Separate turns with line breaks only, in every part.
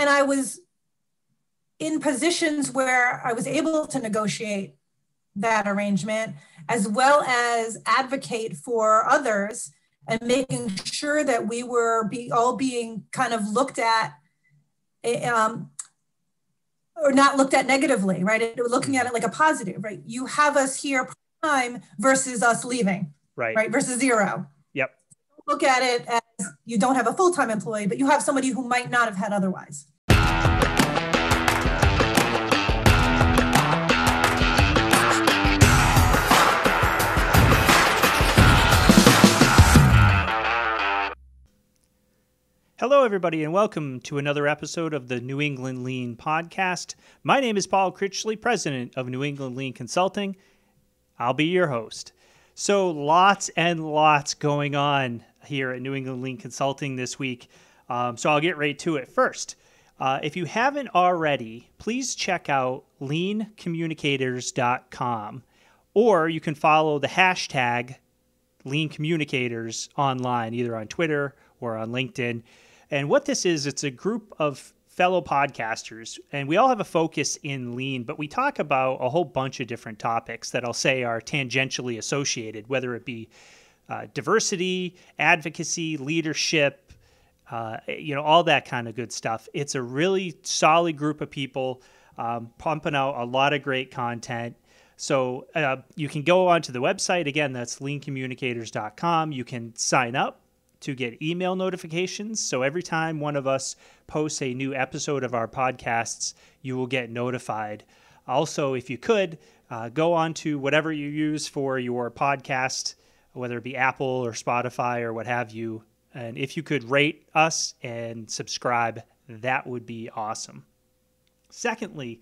and I was in positions where I was able to negotiate that arrangement as well as advocate for others and making sure that we were be, all being kind of looked at eh, um, or not looked at negatively, right? Looking at it like a positive, right? You have us here time versus us leaving,
right?
Right, versus zero.
Yep.
Look at it as you don't have a full-time employee, but you have somebody who might not have had otherwise.
Hello, everybody, and welcome to another episode of the New England Lean Podcast. My name is Paul Critchley, president of New England Lean Consulting. I'll be your host. So, lots and lots going on here at New England Lean Consulting this week. Um, so, I'll get right to it. First, uh, if you haven't already, please check out leancommunicators.com or you can follow the hashtag Lean Communicators online, either on Twitter or on LinkedIn. And what this is, it's a group of fellow podcasters, and we all have a focus in lean, but we talk about a whole bunch of different topics that I'll say are tangentially associated, whether it be uh, diversity, advocacy, leadership, uh, you know, all that kind of good stuff. It's a really solid group of people um, pumping out a lot of great content. So uh, you can go onto the website. Again, that's leancommunicators.com. You can sign up to get email notifications. So every time one of us posts a new episode of our podcasts, you will get notified. Also, if you could, uh, go on to whatever you use for your podcast, whether it be Apple or Spotify or what have you. And if you could rate us and subscribe, that would be awesome. Secondly,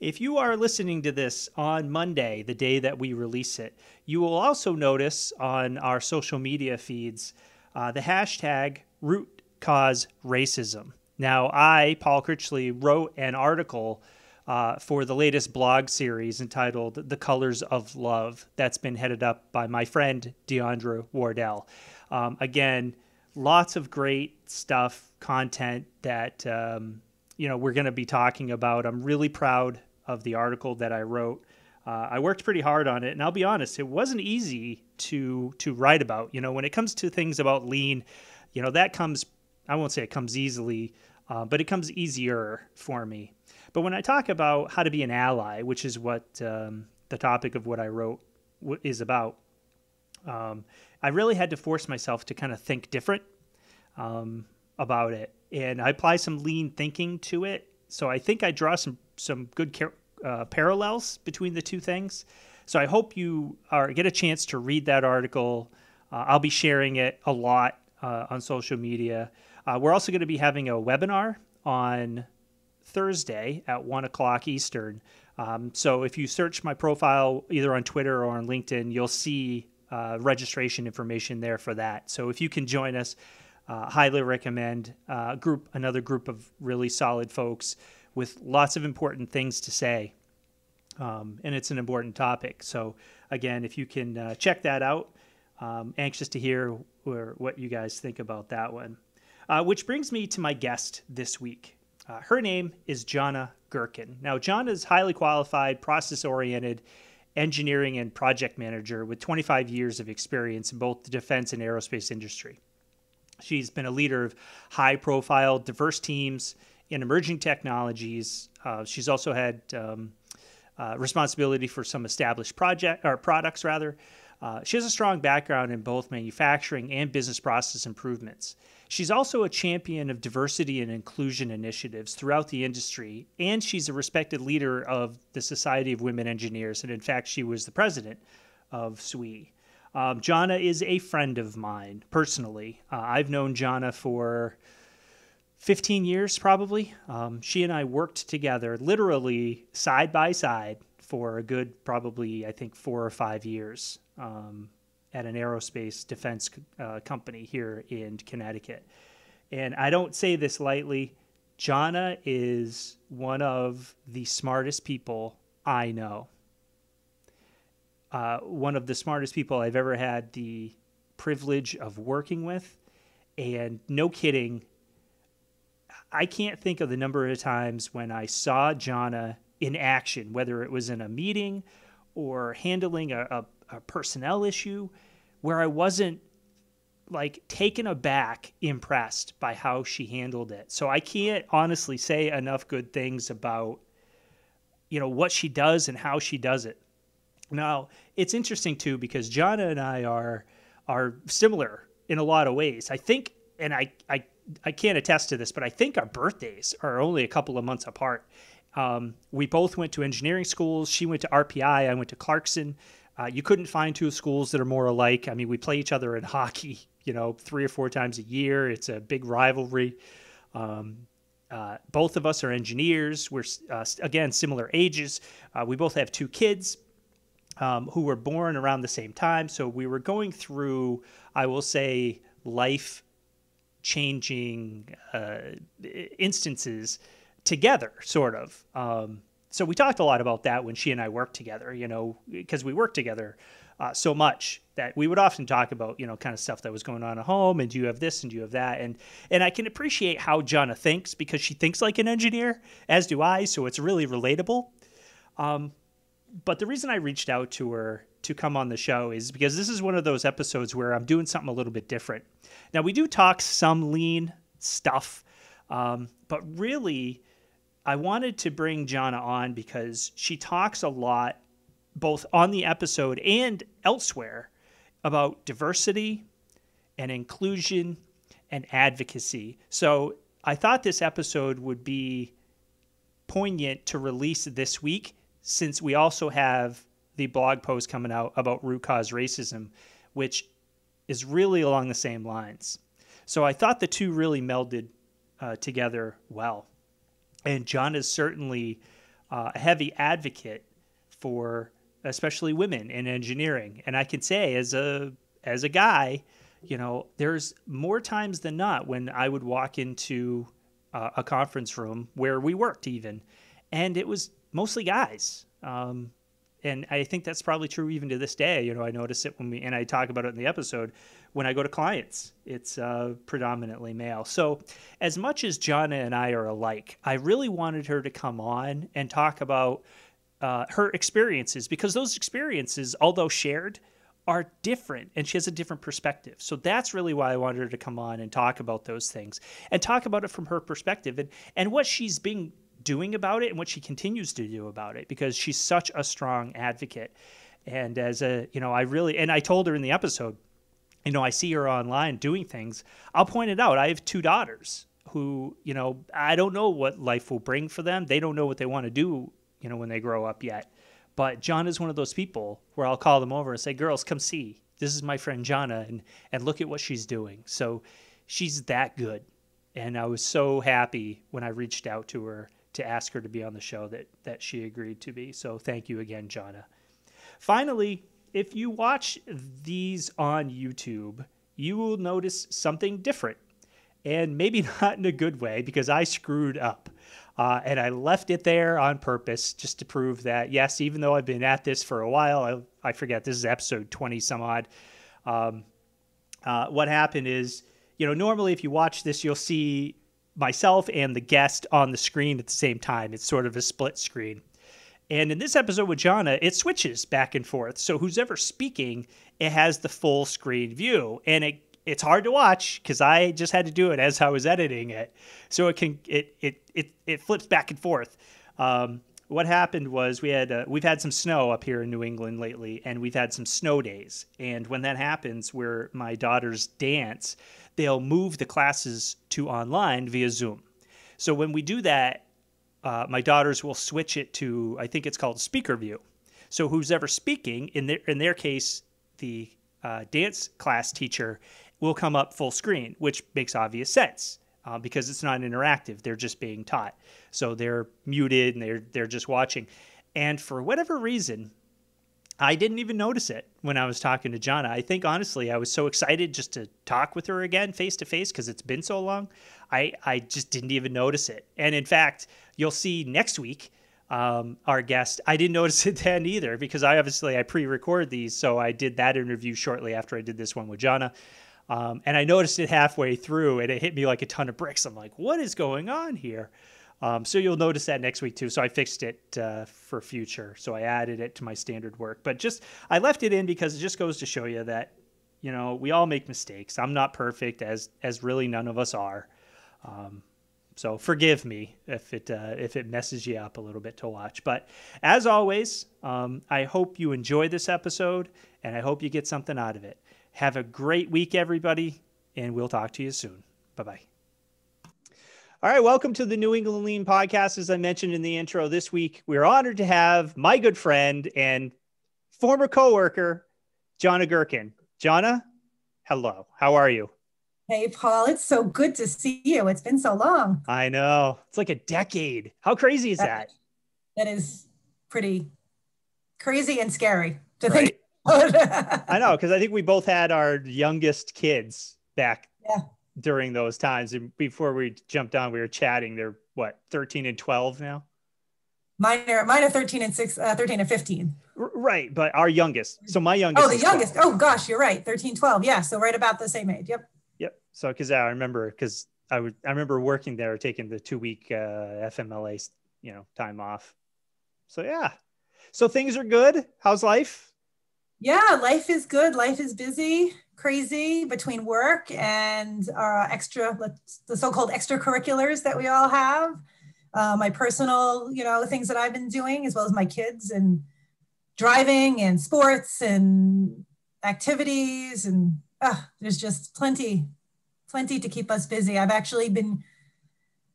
if you are listening to this on Monday, the day that we release it, you will also notice on our social media feeds uh, the hashtag root cause racism. Now, I, Paul Critchley, wrote an article uh, for the latest blog series entitled The Colors of Love that's been headed up by my friend Deondra Wardelle. Um, again, lots of great stuff, content that um, you know we're going to be talking about. I'm really proud of the article that I wrote. Uh, I worked pretty hard on it, and I'll be honest, it wasn't easy to to write about. You know, when it comes to things about lean, you know that comes. I won't say it comes easily, uh, but it comes easier for me. But when I talk about how to be an ally, which is what um, the topic of what I wrote is about, um, I really had to force myself to kind of think different um, about it, and I apply some lean thinking to it. So I think I draw some some good uh, parallels between the two things. So I hope you are get a chance to read that article. Uh, I'll be sharing it a lot uh, on social media. Uh, we're also going to be having a webinar on Thursday at one o'clock Eastern. Um, so if you search my profile either on Twitter or on LinkedIn, you'll see uh, registration information there for that. So if you can join us, uh, highly recommend. Uh, group another group of really solid folks with lots of important things to say. Um, and it's an important topic. So, again, if you can uh, check that out, um, anxious to hear or what you guys think about that one. Uh, which brings me to my guest this week. Uh, her name is Jonna Gerken. Now, Jonna is highly qualified, process oriented engineering and project manager with 25 years of experience in both the defense and aerospace industry. She's been a leader of high profile, diverse teams in emerging technologies. Uh, she's also had um, uh, responsibility for some established project or products rather. Uh, she has a strong background in both manufacturing and business process improvements. She's also a champion of diversity and inclusion initiatives throughout the industry, and she's a respected leader of the Society of Women Engineers. And in fact, she was the president of SWE. Um, Jonna is a friend of mine personally. Uh, I've known Jonna for 15 years probably. Um, she and I worked together literally side by side for a good probably, I think, four or five years um, at an aerospace defense uh, company here in Connecticut. And I don't say this lightly. Jonna is one of the smartest people I know. Uh, one of the smartest people I've ever had the privilege of working with. And no kidding, I can't think of the number of times when I saw Jonna in action, whether it was in a meeting or handling a, a, a personnel issue, where I wasn't like taken aback, impressed by how she handled it. So I can't honestly say enough good things about you know what she does and how she does it. Now, it's interesting too because Jonna and I are are similar in a lot of ways. I think and I I I can't attest to this, but I think our birthdays are only a couple of months apart. Um, we both went to engineering schools. She went to RPI. I went to Clarkson. Uh, you couldn't find two schools that are more alike. I mean, we play each other in hockey, you know, three or four times a year. It's a big rivalry. Um, uh, both of us are engineers. We're, uh, again, similar ages. Uh, we both have two kids um, who were born around the same time. So we were going through, I will say, life changing uh, instances together, sort of. Um, so we talked a lot about that when she and I worked together, you know, because we worked together uh, so much that we would often talk about, you know, kind of stuff that was going on at home, and do you have this, and do you have that, and and I can appreciate how Jonna thinks because she thinks like an engineer, as do I, so it's really relatable. Um, but the reason I reached out to her to come on the show is because this is one of those episodes where I'm doing something a little bit different. Now, we do talk some lean stuff, um, but really, I wanted to bring Jonna on because she talks a lot, both on the episode and elsewhere, about diversity and inclusion and advocacy. So I thought this episode would be poignant to release this week since we also have the blog post coming out about root cause racism, which is really along the same lines. So I thought the two really melded uh, together well. And John is certainly uh, a heavy advocate for especially women in engineering. And I can say as a as a guy, you know, there's more times than not when I would walk into uh, a conference room where we worked even, and it was mostly guys. Um, and I think that's probably true even to this day. You know, I notice it when we and I talk about it in the episode when I go to clients. It's uh, predominantly male. So, as much as Jonna and I are alike, I really wanted her to come on and talk about uh, her experiences because those experiences, although shared, are different and she has a different perspective. So that's really why I wanted her to come on and talk about those things and talk about it from her perspective and and what she's been doing about it and what she continues to do about it because she's such a strong advocate. And as a, you know, I really, and I told her in the episode, you know, I see her online doing things. I'll point it out. I have two daughters who, you know, I don't know what life will bring for them. They don't know what they want to do, you know, when they grow up yet. But John is one of those people where I'll call them over and say, girls, come see. This is my friend Jonna, and, and look at what she's doing. So she's that good. And I was so happy when I reached out to her to ask her to be on the show that that she agreed to be. So thank you again, Jonna. Finally, if you watch these on YouTube, you will notice something different. And maybe not in a good way because I screwed up. Uh, and I left it there on purpose just to prove that, yes, even though I've been at this for a while, I, I forget, this is episode 20 some odd. Um, uh, what happened is, you know, normally if you watch this, you'll see myself and the guest on the screen at the same time. It's sort of a split screen. And in this episode with Jonna, it switches back and forth. So who's ever speaking, it has the full screen view. And it it's hard to watch because I just had to do it as I was editing it. So it can it it it, it flips back and forth. Um, what happened was we had uh, we've had some snow up here in New England lately, and we've had some snow days. And when that happens, where my daughters dance, they'll move the classes to online via Zoom. So when we do that, uh, my daughters will switch it to I think it's called speaker view. So who's ever speaking in their in their case, the uh, dance class teacher will come up full screen, which makes obvious sense uh, because it's not interactive. They're just being taught, so they're muted and they're they're just watching. And for whatever reason, I didn't even notice it when I was talking to Jonna. I think honestly, I was so excited just to talk with her again face to face because it's been so long. I, I just didn't even notice it. And in fact, you'll see next week um, our guest. I didn't notice it then either because I obviously I pre-record these, so I did that interview shortly after I did this one with Jonna. Um, and I noticed it halfway through, and it hit me like a ton of bricks. I'm like, what is going on here? Um, so you'll notice that next week too. So I fixed it uh, for future. So I added it to my standard work, but just I left it in because it just goes to show you that you know we all make mistakes. I'm not perfect, as as really none of us are. Um, so forgive me if it uh, if it messes you up a little bit to watch. But as always, um, I hope you enjoy this episode, and I hope you get something out of it. Have a great week, everybody, and we'll talk to you soon. Bye bye. All right, welcome to the New England Lean podcast. As I mentioned in the intro, this week we're honored to have my good friend and former coworker, Jonna Gerken. Jonna, hello. How are you?
Hey, Paul. It's so good to see you. It's been so long.
I know. It's like a decade. How crazy is that?
That, that is pretty crazy and scary to right. think.
I know because I think we both had our youngest kids back yeah during those times. And before we jumped on, we were chatting. They're what, 13 and 12 now?
Mine are, mine are 13 and 6, uh, 13 and 15.
Right. But our youngest. So my youngest.
Oh, the youngest. 12. Oh, gosh, you're right. 13, 12. Yeah. So right about the same age. Yep.
Yep. So, because I remember, because I would, I remember working there, taking the two week uh, FMLA, you know, time off. So, yeah. So things are good. How's life?
Yeah, life is good. Life is busy crazy between work and uh, extra, the so-called extracurriculars that we all have. Uh, my personal, you know, things that I've been doing, as well as my kids and driving and sports and activities. And uh, there's just plenty, plenty to keep us busy. I've actually been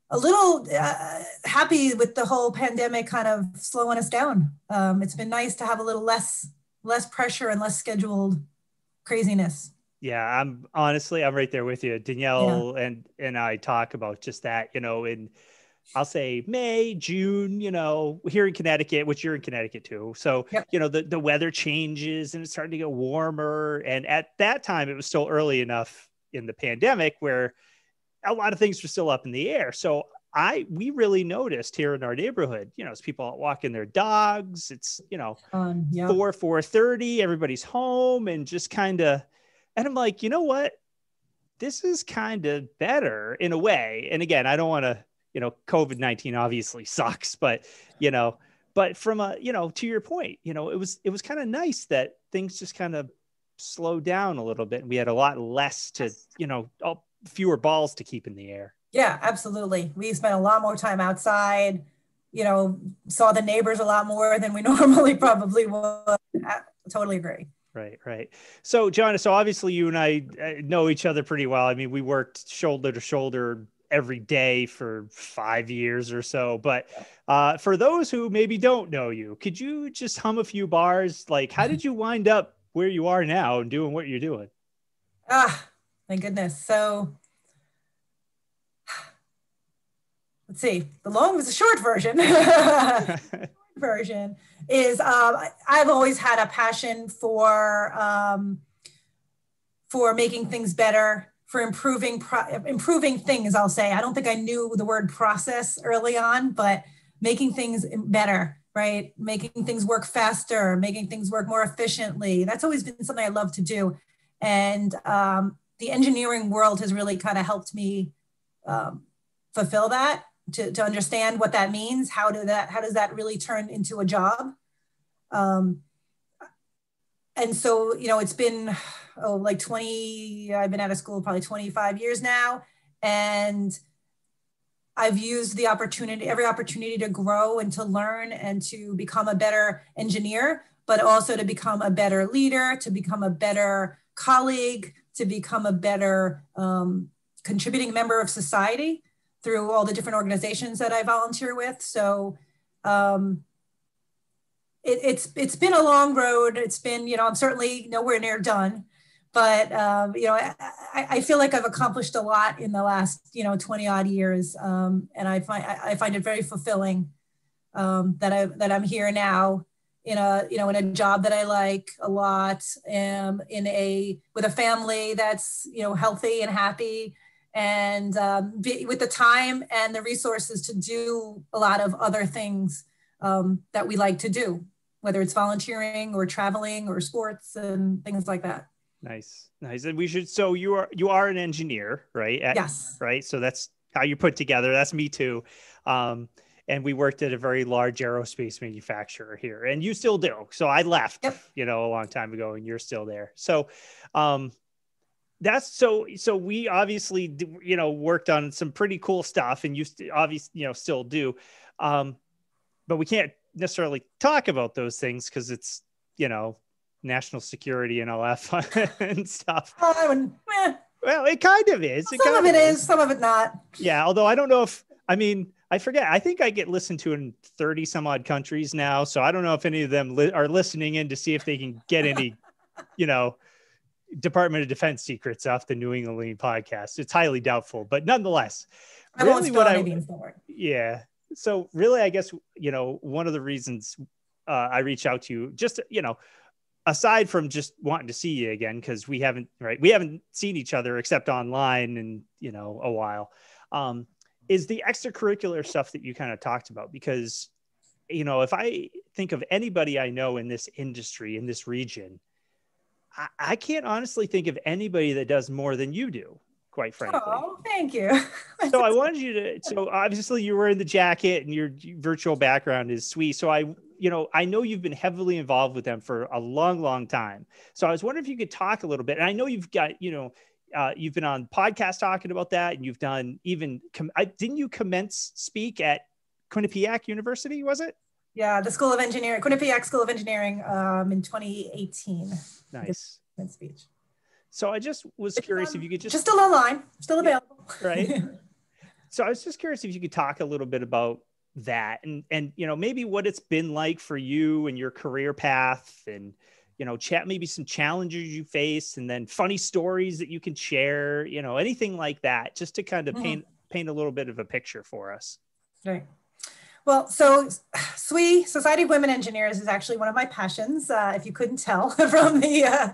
a little uh, happy with the whole pandemic kind of slowing us down. Um, it's been nice to have a little less, less pressure and less scheduled craziness.
Yeah, I'm honestly, I'm right there with you. Danielle yeah. and and I talk about just that, you know, in I'll say May, June, you know, here in Connecticut, which you're in Connecticut too. So, yep. you know, the, the weather changes and it's starting to get warmer. And at that time, it was still early enough in the pandemic where a lot of things were still up in the air. So I we really noticed here in our neighborhood, you know, as people walking their dogs, it's, you know, um, yep. four, four thirty, everybody's home and just kind of and I'm like, you know what? This is kind of better in a way. And again, I don't want to, you know, COVID 19 obviously sucks, but, you know, but from a, you know, to your point, you know, it was, it was kind of nice that things just kind of slowed down a little bit and we had a lot less to, you know, fewer balls to keep in the air.
Yeah, absolutely. We spent a lot more time outside, you know, saw the neighbors a lot more than we normally probably would. I totally agree.
Right, right. So, John, so obviously you and I uh, know each other pretty well. I mean, we worked shoulder to shoulder every day for five years or so. But uh, for those who maybe don't know you, could you just hum a few bars? Like, how did you wind up where you are now and doing what you're doing?
Ah, my goodness. So, let's see. The long was the short version. version is um, I've always had a passion for um, for making things better, for improving pro- improving things. I'll say I don't think I knew the word process early on, but making things better, right? Making things work faster, making things work more efficiently. That's always been something I love to do, and um, the engineering world has really kind of helped me um, fulfill that to, to understand what that means. How do that, how does that really turn into a job? Um, and so, you know, it's been, oh, like 20, I've been out of school probably 25 years now. And I've used the opportunity, every opportunity to grow and to learn and to become a better engineer, but also to become a better leader, to become a better colleague, to become a better um, contributing member of society through all the different organizations that I volunteer with. So um, it, it's it's been a long road. It's been you know I'm certainly nowhere near done, but um, you know I, I, feel like I've accomplished a lot in the last you know 20 odd years, um, and I find I find it very fulfilling um, that I that I'm here now in a you know in a job that I like a lot, and um, in a with a family that's you know healthy and happy and um, be, with the time and the resources to do a lot of other things um, that we like to do, whether it's volunteering or traveling or sports and things like that.
Nice, nice. And we should. So you are you are an engineer, right?
At, yes.
Right. So that's how you put together. That's me too. Um, and we worked at a very large aerospace manufacturer here, and you still do. So I left, yep. you know, a long time ago, and you're still there. So, um, that's so. So we obviously, you know, worked on some pretty cool stuff, and you obviously, you know, still do. Um, but we can't necessarily talk about those things because it's, you know, national security and LF and stuff.
Oh, eh.
Well, it kind of is.
It some of it is. is, some of it not.
Yeah, although I don't know if I mean I forget. I think I get listened to in 30 some odd countries now. So I don't know if any of them li- are listening in to see if they can get any, you know, Department of Defense secrets off the New England podcast. It's highly doubtful, but nonetheless,
I really what I,
yeah. So really, I guess, you know, one of the reasons uh, I reach out to you, just, you know, aside from just wanting to see you again, because we haven't, right. We haven't seen each other except online in, you know, a while. Um, is the extracurricular stuff that you kind of talked about because you know if i think of anybody i know in this industry in this region i, I can't honestly think of anybody that does more than you do quite frankly
oh thank you
so i wanted you to so obviously you're wearing the jacket and your virtual background is sweet so i you know i know you've been heavily involved with them for a long long time so i was wondering if you could talk a little bit and i know you've got you know uh, you've been on podcast talking about that, and you've done even. Com- I, didn't you commence speak at Quinnipiac University? Was it?
Yeah, the School of Engineering, Quinnipiac School of Engineering, um, in 2018.
Nice.
speech.
So I just was curious um, if you could just
just still online, still available.
Right. so I was just curious if you could talk a little bit about that and and you know maybe what it's been like for you and your career path and you know, chat maybe some challenges you face and then funny stories that you can share, you know, anything like that, just to kind of mm-hmm. paint paint a little bit of a picture for us.
Right. Well, so SWE, Society of Women Engineers, is actually one of my passions, uh, if you couldn't tell from the, uh,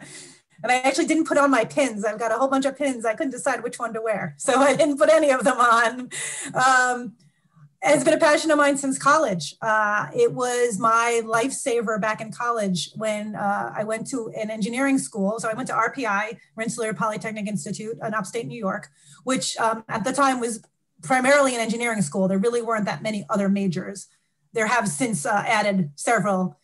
and I actually didn't put on my pins. I've got a whole bunch of pins. I couldn't decide which one to wear. So I didn't put any of them on. Um, it's been a passion of mine since college. Uh, it was my lifesaver back in college when uh, I went to an engineering school. So I went to RPI, Rensselaer Polytechnic Institute in upstate New York, which um, at the time was primarily an engineering school. There really weren't that many other majors. There have since uh, added several,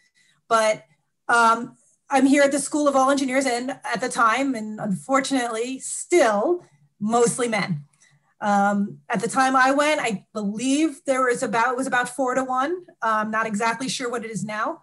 but um, I'm here at the School of All Engineers, and at the time, and unfortunately, still mostly men. Um, at the time I went, I believe there was about it was about four to one. I'm not exactly sure what it is now,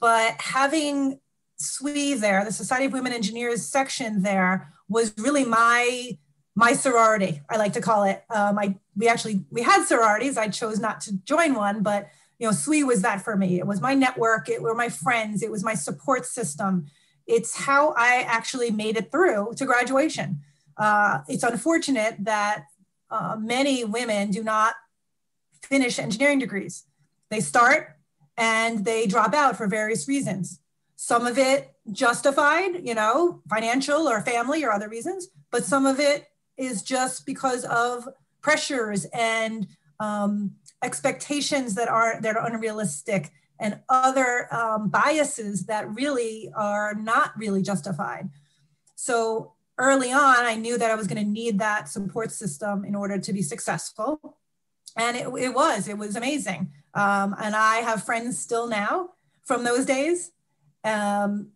but having SWE there, the Society of Women Engineers section there, was really my my sorority. I like to call it. Um, I we actually we had sororities. I chose not to join one, but you know, SWE was that for me. It was my network. It were my friends. It was my support system. It's how I actually made it through to graduation uh, it's unfortunate that uh, many women do not finish engineering degrees. They start and they drop out for various reasons. Some of it justified, you know, financial or family or other reasons, but some of it is just because of pressures and um, expectations that are that are unrealistic and other um, biases that really are not really justified. So early on, I knew that I was going to need that support system in order to be successful. And it, it was, it was amazing. Um, and I have friends still now from those days. Um,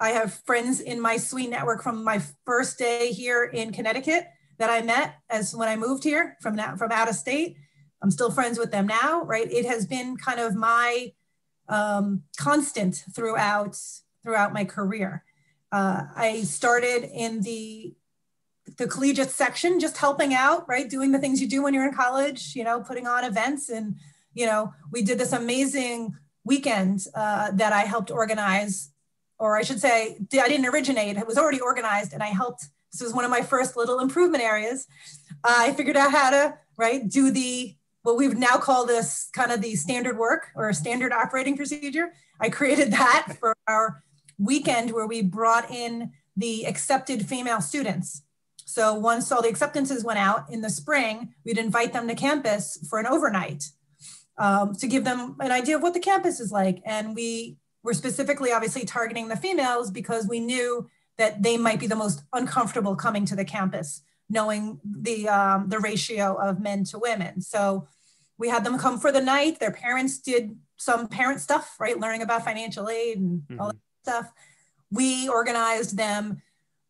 I have friends in my SWE network from my first day here in Connecticut that I met as when I moved here from from out of state. I'm still friends with them now, right? It has been kind of my um, constant throughout throughout my career. Uh, I started in the the collegiate section, just helping out, right? Doing the things you do when you're in college, you know, putting on events. And, you know, we did this amazing weekend uh, that I helped organize, or I should say, I didn't originate, it was already organized, and I helped. This was one of my first little improvement areas. I figured out how to, right, do the what we've now call this kind of the standard work or standard operating procedure. I created that for our weekend where we brought in the accepted female students. So once all the acceptances went out in the spring, we'd invite them to campus for an overnight um, to give them an idea of what the campus is like. And we were specifically obviously targeting the females because we knew that they might be the most uncomfortable coming to the campus, knowing the um, the ratio of men to women. So we had them come for the night. Their parents did some parent stuff, right? Learning about financial aid and mm-hmm. all that stuff. We organized them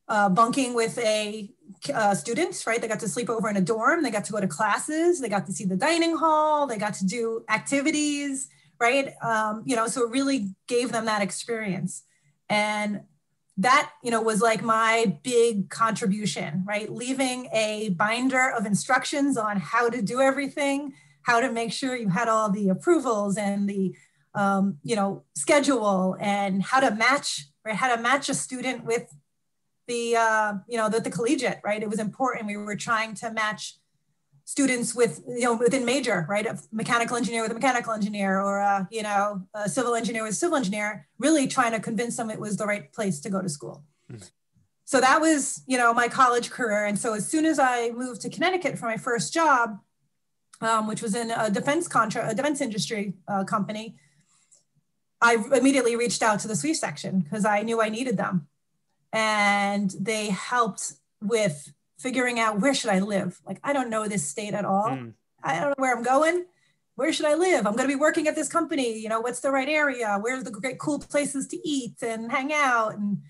uh, bunking with a uh, student, right? They got to sleep over in a dorm. They got to go to classes. They got to see the dining hall. They got to do activities, right? Um, you know, so it really gave them that experience. And that, you know, was like my big contribution, right? Leaving a binder of instructions on how to do everything how to make sure you had all the approvals and the um, you know schedule and how to match right? How to match a student with the uh, you know the, the collegiate right? It was important. We were trying to match students with you know within major right a mechanical engineer with a mechanical engineer or a you know a civil engineer with a civil engineer really trying to convince them it was the right place to go to school mm-hmm. so that was you know my college career and so as soon as i moved to connecticut for my first job um, which was in a defense contract, a defense industry uh, company, I immediately reached out to the SWE section because I knew I needed them. And they helped with figuring out where should I live? Like, I don't know this state at all. Mm. I don't know where I'm going. Where should I live? I'm going to be working at this company. You know, what's the right area? Where's the great cool places to eat and hang out? And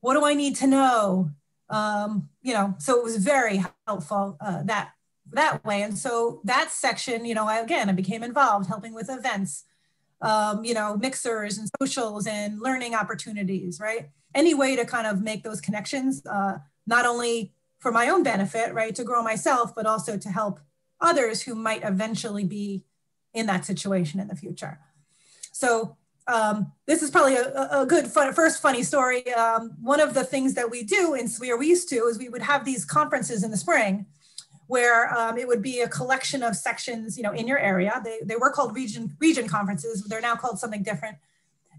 what do I need to know? Um, you know, so it was very helpful uh, that that way. And so that section, you know, I, again, I became involved helping with events, um, you know, mixers and socials and learning opportunities, right? Any way to kind of make those connections, uh, not only for my own benefit, right, to grow myself, but also to help others who might eventually be in that situation in the future. So um, this is probably a, a good fun, first funny story. Um, one of the things that we do in SWE, we used to, is we would have these conferences in the spring where um, it would be a collection of sections, you know, in your area. They, they were called region region conferences. They're now called something different.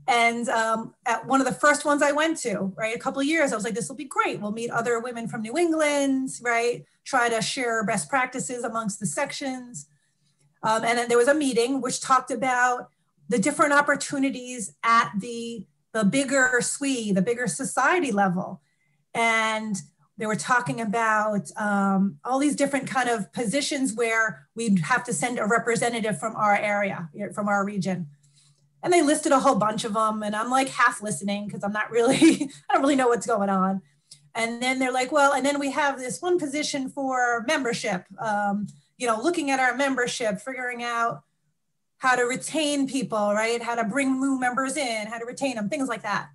And um, at one of the first ones I went to, right, a couple years, I was like, this will be great. We'll meet other women from New England, right? Try to share best practices amongst the sections. Um, and then there was a meeting which talked about the different opportunities at the the bigger SWE, the bigger society level. And they were talking about um, all these different kind of positions where we'd have to send a representative from our area, from our region. And they listed a whole bunch of them. And I'm like half listening because I'm not really, I don't really know what's going on. And then they're like, well, and then we have this one position for membership, um, you know, looking at our membership, figuring out how to retain people, right? How to bring new members in, how to retain them, things like that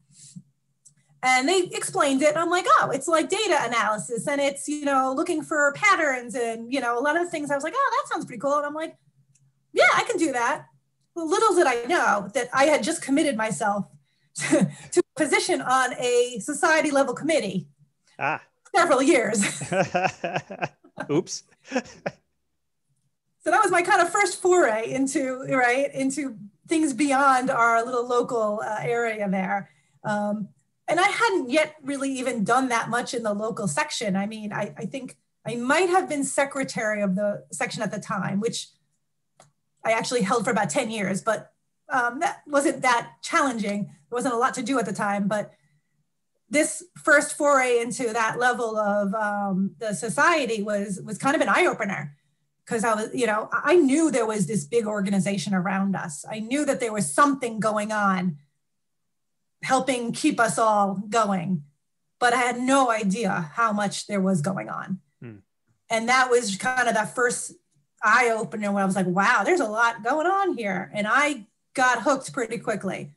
and they explained it and i'm like oh it's like data analysis and it's you know looking for patterns and you know a lot of things i was like oh that sounds pretty cool and i'm like yeah i can do that little did i know that i had just committed myself to, to a position on a society level committee ah. several years
oops
so that was my kind of first foray into right into things beyond our little local uh, area there um, and I hadn't yet really even done that much in the local section. I mean, I, I think I might have been secretary of the section at the time, which I actually held for about 10 years, but um, that wasn't that challenging. There wasn't a lot to do at the time, but this first foray into that level of um, the society was was kind of an eye opener because I was, you know, I knew there was this big organization around us. I knew that there was something going on helping keep us all going. But I had no idea how much there was going on. Hmm. And that was kind of that first eye opener when I was like, wow, there's a lot going on here. And I got hooked pretty quickly.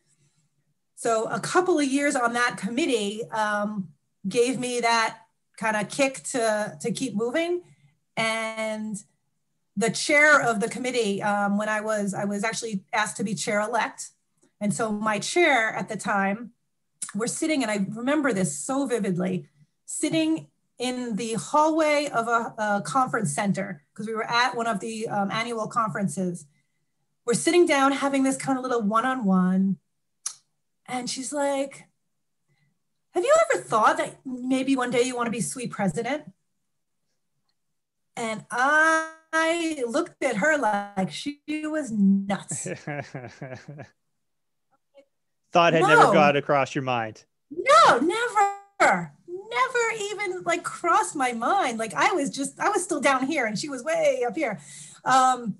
So a couple of years on that committee um, gave me that kind of kick to, to keep moving. And the chair of the committee, um, when I was, I was actually asked to be chair elect and so my chair at the time, we're sitting, and I remember this so vividly, sitting in the hallway of a, a conference center, because we were at one of the um, annual conferences. We're sitting down having this kind of little one on one. And she's like, Have you ever thought that maybe one day you want to be SWE president? And I looked at her like she was nuts.
thought had no. never got across your mind.
No, never. Never, even like crossed my mind. Like I was just, I was still down here and she was way up here. Um,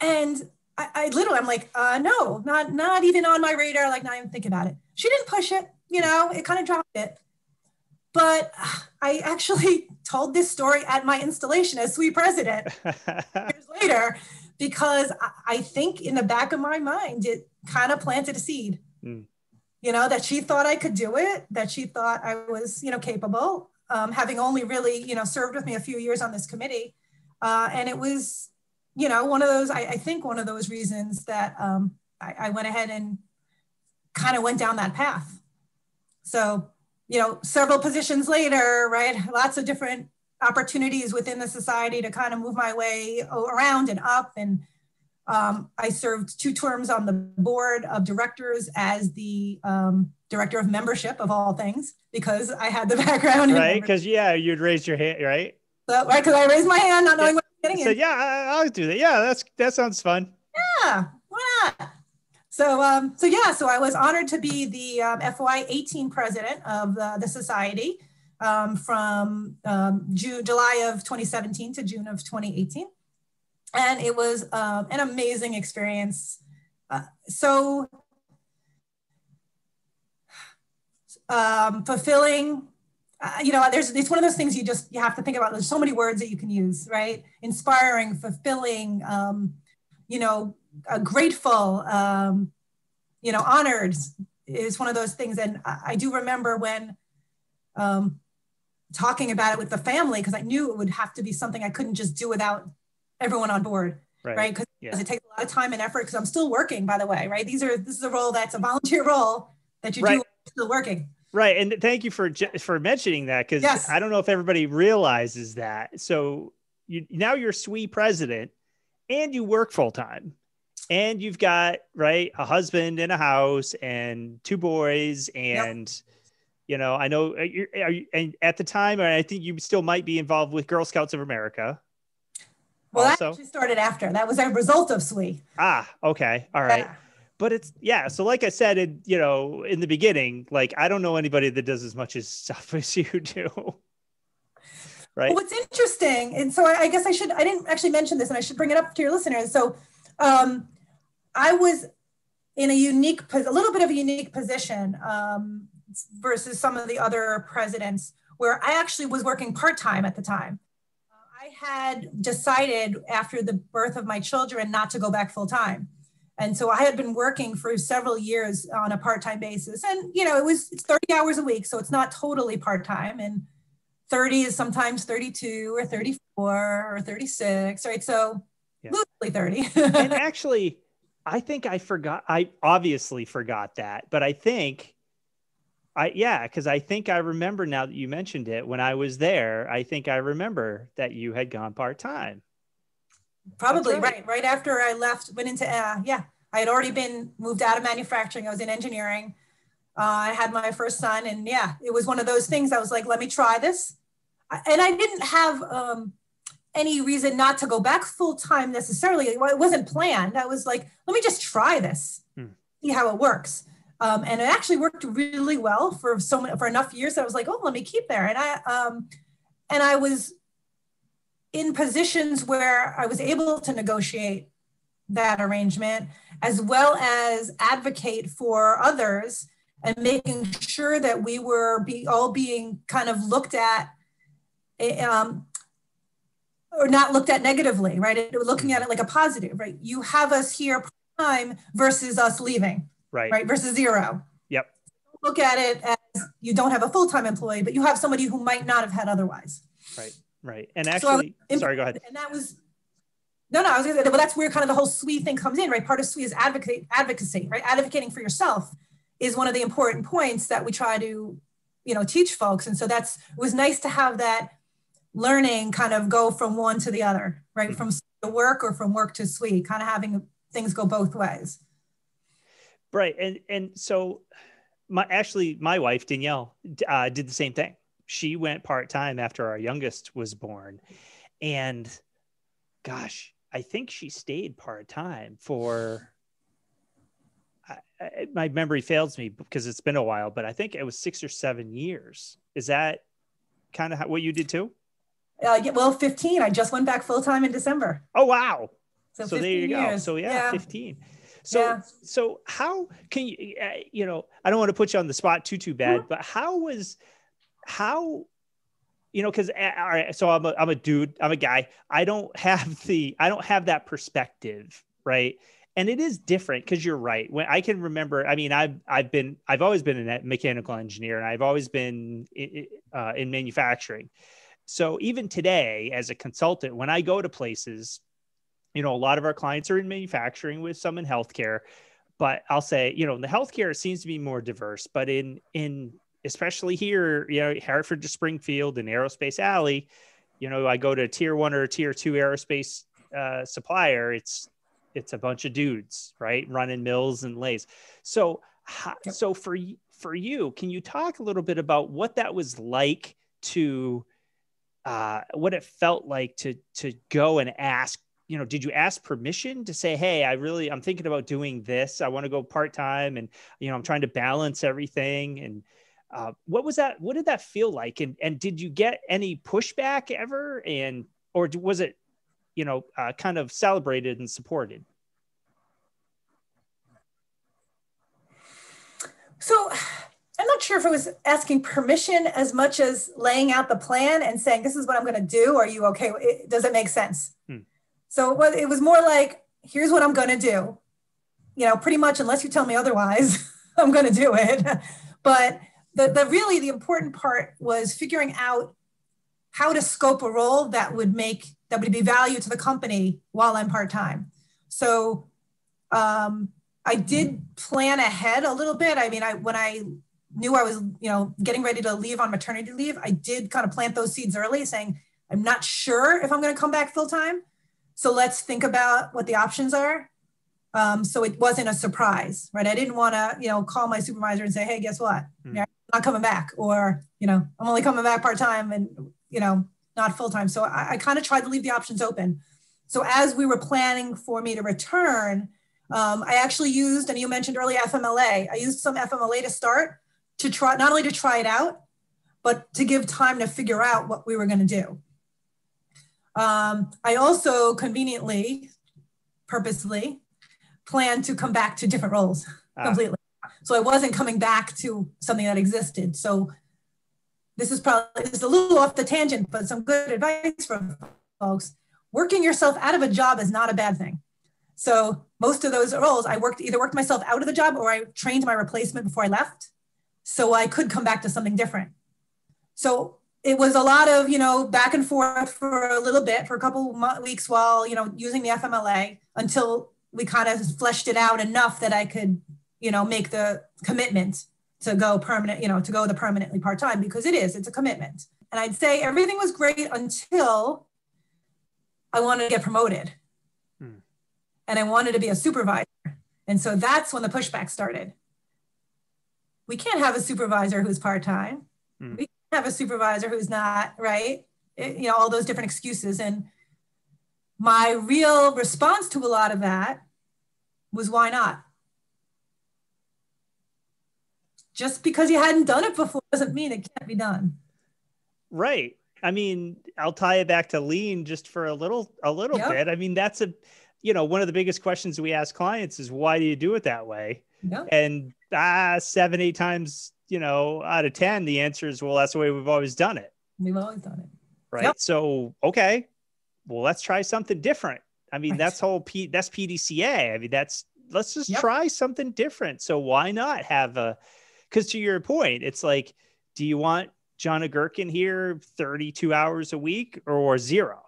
and I, I literally, I'm like, uh, no, not, not even on my radar. Like not even thinking about it. She didn't push it, you know, it kind of dropped it. But I actually told this story at my installation as SWE president years later, because I think in the back of my mind, it kind of planted a seed. Mm. You know, that she thought I could do it, that she thought I was, you know, capable, um, having only really, you know, served with me a few years on this committee. Uh, and it was, you know, one of those, I, I think one of those reasons that um, I, I went ahead and kind of went down that path. So, you know, several positions later, right? Lots of different opportunities within the society to kind of move my way around and up. And um, I served two terms on the board of directors as the um, director of membership of all things because I had the background.
Right, because yeah, you'd raise your hand, right?
So, right, because I raised my hand, not knowing yeah. what I'm getting.
So in. yeah, I'll do that. Yeah, that's that sounds fun.
Yeah, why not? So, um, so yeah, so I was honored to be the um, FY 18 president of the, the society um, from um, June, July of 2017 to June of 2018. And it was um, an amazing experience. Uh, so um, fulfilling, uh, you know, there's, it's one of those things you just, you have to think about. There's so many words that you can use, right? Inspiring, fulfilling, um, you know, uh, grateful, um, you know, honored is one of those things. And I, I do remember when um, talking about it with the family because I knew it would have to be something I couldn't just do without everyone on board. Right. Because right? yeah. it takes a lot of time and effort because I'm still working, by the way, right? These are, this is a role that's a volunteer role that you right. do still working.
Right. And thank you for, for mentioning that. Cause yes. I don't know if everybody realizes that. So you, now you're SWE president and you work full time and you've got right a husband and a house and two boys and yep you know, I know uh, you're, you, and at the time, I think you still might be involved with Girl Scouts of America.
Well, also. that actually started after. That was a result of SWE.
Ah, okay, all right. Yeah. But it's yeah. So, like I said, it, you know, in the beginning, like I don't know anybody that does as much as stuff as you do. right.
Well, what's interesting, and so I, I guess I should. I didn't actually mention this, and I should bring it up to your listeners. So, um, I was in a unique, a little bit of a unique position. Um, versus some of the other presidents where I actually was working part-time at the time. Had decided after the birth of my children not to go back full-time. And so I had been working for several years on a part-time basis. And, you know, it was 30 hours a week, so it's not totally part-time. And 30 is sometimes 32 or 34 or 36, right? So yeah. loosely 30.
and actually, I think I forgot, I obviously forgot that, but I think I yeah, because I think I remember now that you mentioned it when I was there. I think I remember that you had gone part time.
Probably right. right. right. after I left, went into uh, yeah. I had already been moved out of manufacturing. I was in engineering. Uh, I had my first son, and yeah, it was one of those things. I was like, let me try this, and I didn't have um, any reason not to go back full time necessarily. It wasn't planned. I was like, let me just try this, hmm. see how it works. Um, and it actually worked really well for so many, for enough years that I was like, oh, let me keep there. And I, um, and I was in positions where I was able to negotiate that arrangement as well as advocate for others and making sure that we were be, all being kind of looked at eh, um, or not looked at negatively, right? Looking at it like a positive, right? You have us here time versus us leaving
right.
Right versus zero.
Yep.
Look at it as you don't have a full-time employee but you have somebody who might not have had otherwise.
Right right. And actually so sorry go ahead.
and that was no no i was gonna say but that's where kind of the whole SWE thing comes in right? Part of SWE is advocate advocacy right? Advocating for yourself is one of the important points that we try to you know teach folks. And so that's it was nice to have that learning kind of go from one to the other right? Mm-hmm. from work or from work to SWE kind of having things go both ways
Right. And and so my actually my wife Danielle uh, did the same thing. She went part time after our youngest was born, and gosh, I think she stayed part time for. my memory fails me because it's been a while, but I think it was six or seven years. Is that kind of what you did too?
Uh, yeah, well, 15. I just went back full time in December.
Oh, wow.
So,
So there you go. So yeah,
yeah.
15. So
Yeah.
so how can you uh, you know, I don't want to put you on the spot too too bad, but how was how you know cuz all right, so I'm a I'm a dude, I'm a guy. I don't have the I don't have that perspective, right? And it is different because you're right. When I can remember, I mean, I've I've been I've always been a mechanical engineer, and I've always been uh, in manufacturing. So even today, as a consultant, when I go to places, you know, a lot of our clients are in manufacturing with some in healthcare, but I'll say, you know, in the healthcare it seems to be more diverse, but in in especially here, you know, Hartford to Springfield and Aerospace Alley, you know, I go to a tier one or a tier two aerospace uh, supplier, it's it's a bunch of dudes, right, running mills and lathes. So, so for for you, can you talk a little bit about what that was like to, uh, what it felt like to to go and ask? You know, did you ask permission to say, "Hey, I really, I'm thinking about doing this. I want to go part time, and you know, I'm trying to balance everything." And uh, what was that? What did that feel like? And and did you get any pushback ever? And or was it you know, uh, kind of celebrated and supported.
So I'm not sure if it was asking permission as much as laying out the plan and saying, this is what I'm going to do. Are you okay? Does it make sense?
Hmm.
So it was, it was more like, here's what I'm going to do. You know, pretty much, unless you tell me otherwise, I'm going to do it. But the, the really the important part was figuring out how to scope a role that would make that would be value to the company while I'm part time. So um, I did plan ahead a little bit. I mean, I when I knew I was, you know, getting ready to leave on maternity leave, I did kind of plant those seeds early, saying I'm not sure if I'm going to come back full time. So let's think about what the options are. Um, so it wasn't a surprise, right? I didn't want to, you know, call my supervisor and say, "Hey, guess what?
Hmm.
I'm not coming back," or you know, "I'm only coming back part time," and you know, not full time. So I, I kind of tried to leave the options open. So as we were planning for me to return, um, I actually used, and you mentioned earlier FMLA. I used some FMLA to start to try not only to try it out, but to give time to figure out what we were going to do. Um, I also conveniently, purposely, planned to come back to different roles
Ah.
completely. So I wasn't coming back to something that existed. So this is probably this is a little off the tangent, but some good advice for folks. Working yourself out of a job is not a bad thing. So most of those roles, I worked either worked myself out of the job or I trained my replacement before I left, so I could come back to something different. So it was a lot of you know back and forth for a little bit for a couple weeks while you know using the FMLA until we kind of fleshed it out enough that I could you know make the commitment to go permanent, you know, to go the permanently part time because it is, it's a commitment. And I'd say everything was great until I wanted to get promoted
Hmm.
and I wanted to be a supervisor. And so that's when the pushback started. We can't have a supervisor who's part time.
Hmm.
We have a supervisor who's not, right? It- you know, all those different excuses. And my real response to a lot of that was why not? Just because you hadn't done it before doesn't mean it can't be done.
Right. I mean, I'll tie it back to lean just for a little a little
Yep.
bit. I mean, that's a you know, one of the biggest questions we ask clients is why do you do it that way?
Yep.
And ah, seven, eight times, you know, out of ten, the answer is well, that's the way we've always done it.
We've always done it.
Right.
Yep.
So okay, well, let's try something different. I mean,
Right.
that's whole P that's PDCA. I mean, that's let's just
Yep.
try something different. So why not have a because to your point, it's like, do you want John Gerken here 32 hours a week or zero?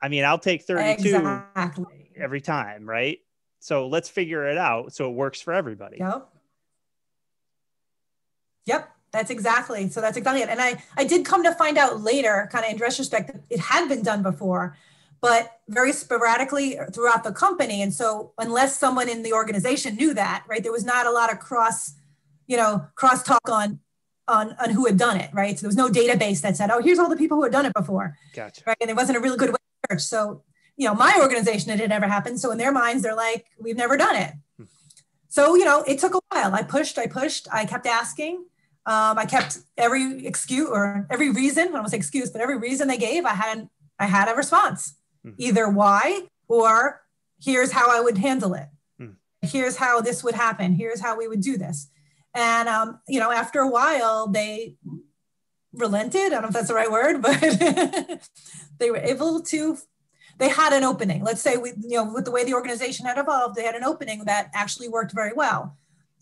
I mean, I'll take 32
Exactly.
every time, right? So let's figure it out so it works for everybody.
Yep. Yep. That's exactly. So that's exactly it. And I, I did come to find out later, kind of in retrospect, that it had been done before, but very sporadically throughout the company. And so unless someone in the organization knew that, right, there was not a lot of cross, you know, cross talk on on on who had done it, right? So there was no database that said, oh, here's all the people who had done it before.
Gotcha.
right? And there wasn't a really good way to search. So, you know, my organization, it had never happened. So in their minds, they're like, we've never done it.
Hmm.
so, you know, it took a while. I pushed, I pushed, I kept asking. Um, I kept every excuse or every reason, I don't say excuse, but every reason they gave, I had I had a response. Mm-hmm. Either why or here's how I would handle it. Mm. Here's how this would happen. Here's how we would do this. And um, you know, after a while, they relented. I don't know if that's the right word, but they were able to. They had an opening. Let's say we, you know, with the way the organization had evolved, they had an opening that actually worked very well.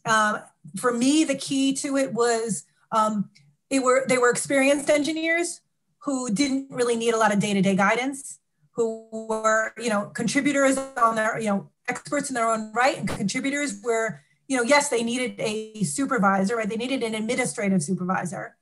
Um, for me, the key to it was um, it were they were experienced engineers who didn't really need a lot of day-to-day guidance, who were you know contributors on their you know experts in their own right, and contributors were you know yes they needed a supervisor, right? They needed an administrative supervisor,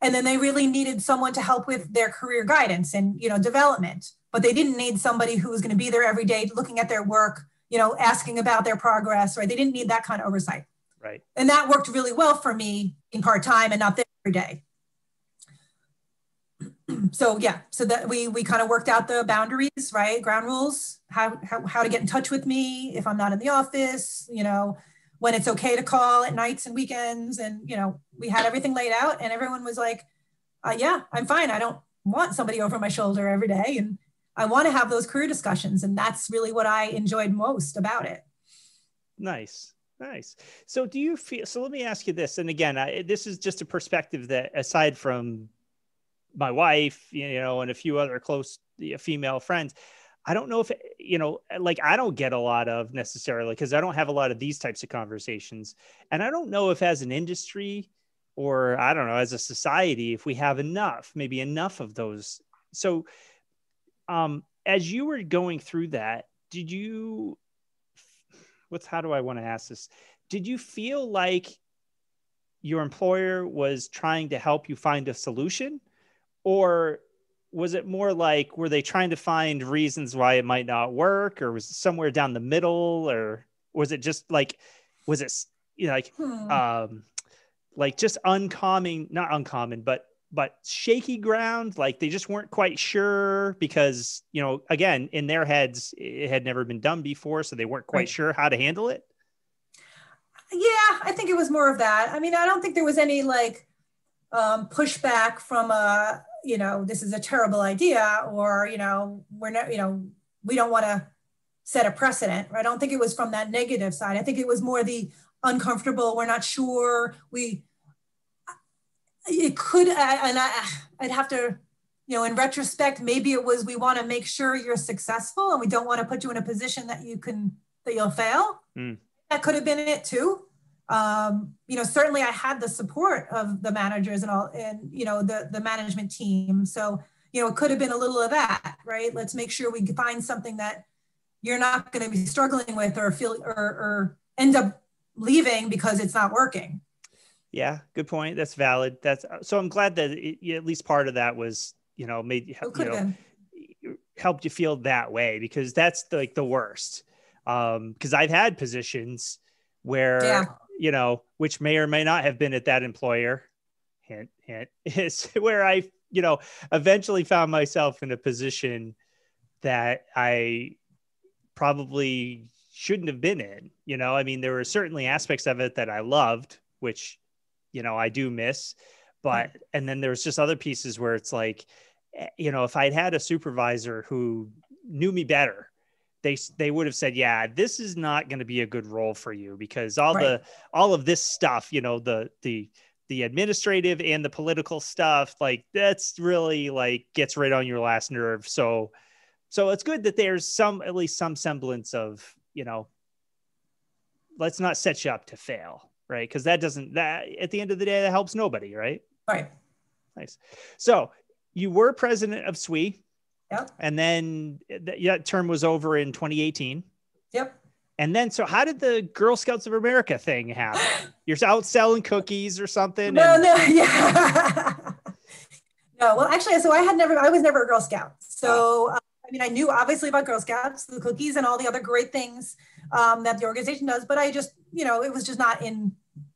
and then they really needed someone to help with their career guidance and you know development, but they didn't need somebody who was going to be there every day looking at their work you know, asking about their progress, right? They didn't need that kind of oversight.
Right.
And that worked really well for me in part time and not there every day. so yeah, so that we we kind of worked out the boundaries, right? Ground rules, how, how how to get in touch with me if I'm not in the office, you know, when it's okay to call at nights and weekends, and you know, we had everything laid out, and everyone was like, uh, "Yeah, I'm fine. I don't want somebody over my shoulder every day," and I want to have those career discussions. And that's really what I enjoyed most about it.
Nice. Nice. So, do you feel? So, let me ask you this. And again, I, this is just a perspective that, aside from my wife, you know, and a few other close female friends, I don't know if, you know, like I don't get a lot of necessarily because I don't have a lot of these types of conversations. And I don't know if, as an industry or I don't know, as a society, if we have enough, maybe enough of those. So, um, as you were going through that, did you, what's, how do I want to ask this? Did you feel like your employer was trying to help you find a solution? Or was it more like, were they trying to find reasons why it might not work? Or was it somewhere down the middle? Or was it just like, was it you know, like, hmm. um, like just uncommon, not uncommon, but but shaky ground like they just weren't quite sure because you know again in their heads it had never been done before so they weren't quite right. sure how to handle it
yeah i think it was more of that i mean i don't think there was any like um, pushback from a you know this is a terrible idea or you know we're not you know we don't want to set a precedent right? i don't think it was from that negative side i think it was more the uncomfortable we're not sure we it could, and I, I'd have to, you know, in retrospect, maybe it was we want to make sure you're successful and we don't want to put you in a position that you can, that you'll fail. Mm. That could have been it too. Um, you know, certainly I had the support of the managers and all, and, you know, the, the management team. So, you know, it could have been a little of that, right? Let's make sure we find something that you're not going to be struggling with or feel or, or end up leaving because it's not working.
Yeah, good point. That's valid. That's so. I'm glad that it, at least part of that was, you know, made you know, helped you feel that way because that's the, like the worst. Um, because I've had positions where yeah. you know, which may or may not have been at that employer. Hint, hint is where I, you know, eventually found myself in a position that I probably shouldn't have been in. You know, I mean, there were certainly aspects of it that I loved, which you know I do miss. But and then there's just other pieces where it's like, eh, you know, if I'd had a supervisor who knew me better, they they would have said, yeah, this is not going to be a good role for you because all right. the all of this stuff, you know, the the the administrative and the political stuff, like that's really like gets right on your last nerve. So so it's good that there's some at least some semblance of, you know, let's not set you up to fail right? Because that doesn't that at the end of the day that helps nobody, right?
Right.
Nice. So you were president of SWE.
Yep.
And then that term was over in 2018.
Yep.
And then, so how did the Girl Scouts of America thing happen? You're out selling cookies or something?
No, and- no, yeah. no, well, actually, so I had never, I was never a Girl Scout. So, uh, I mean, I knew obviously about Girl Scouts, the cookies, and all the other great things um, that the organization does, but I just, you know, it was just not in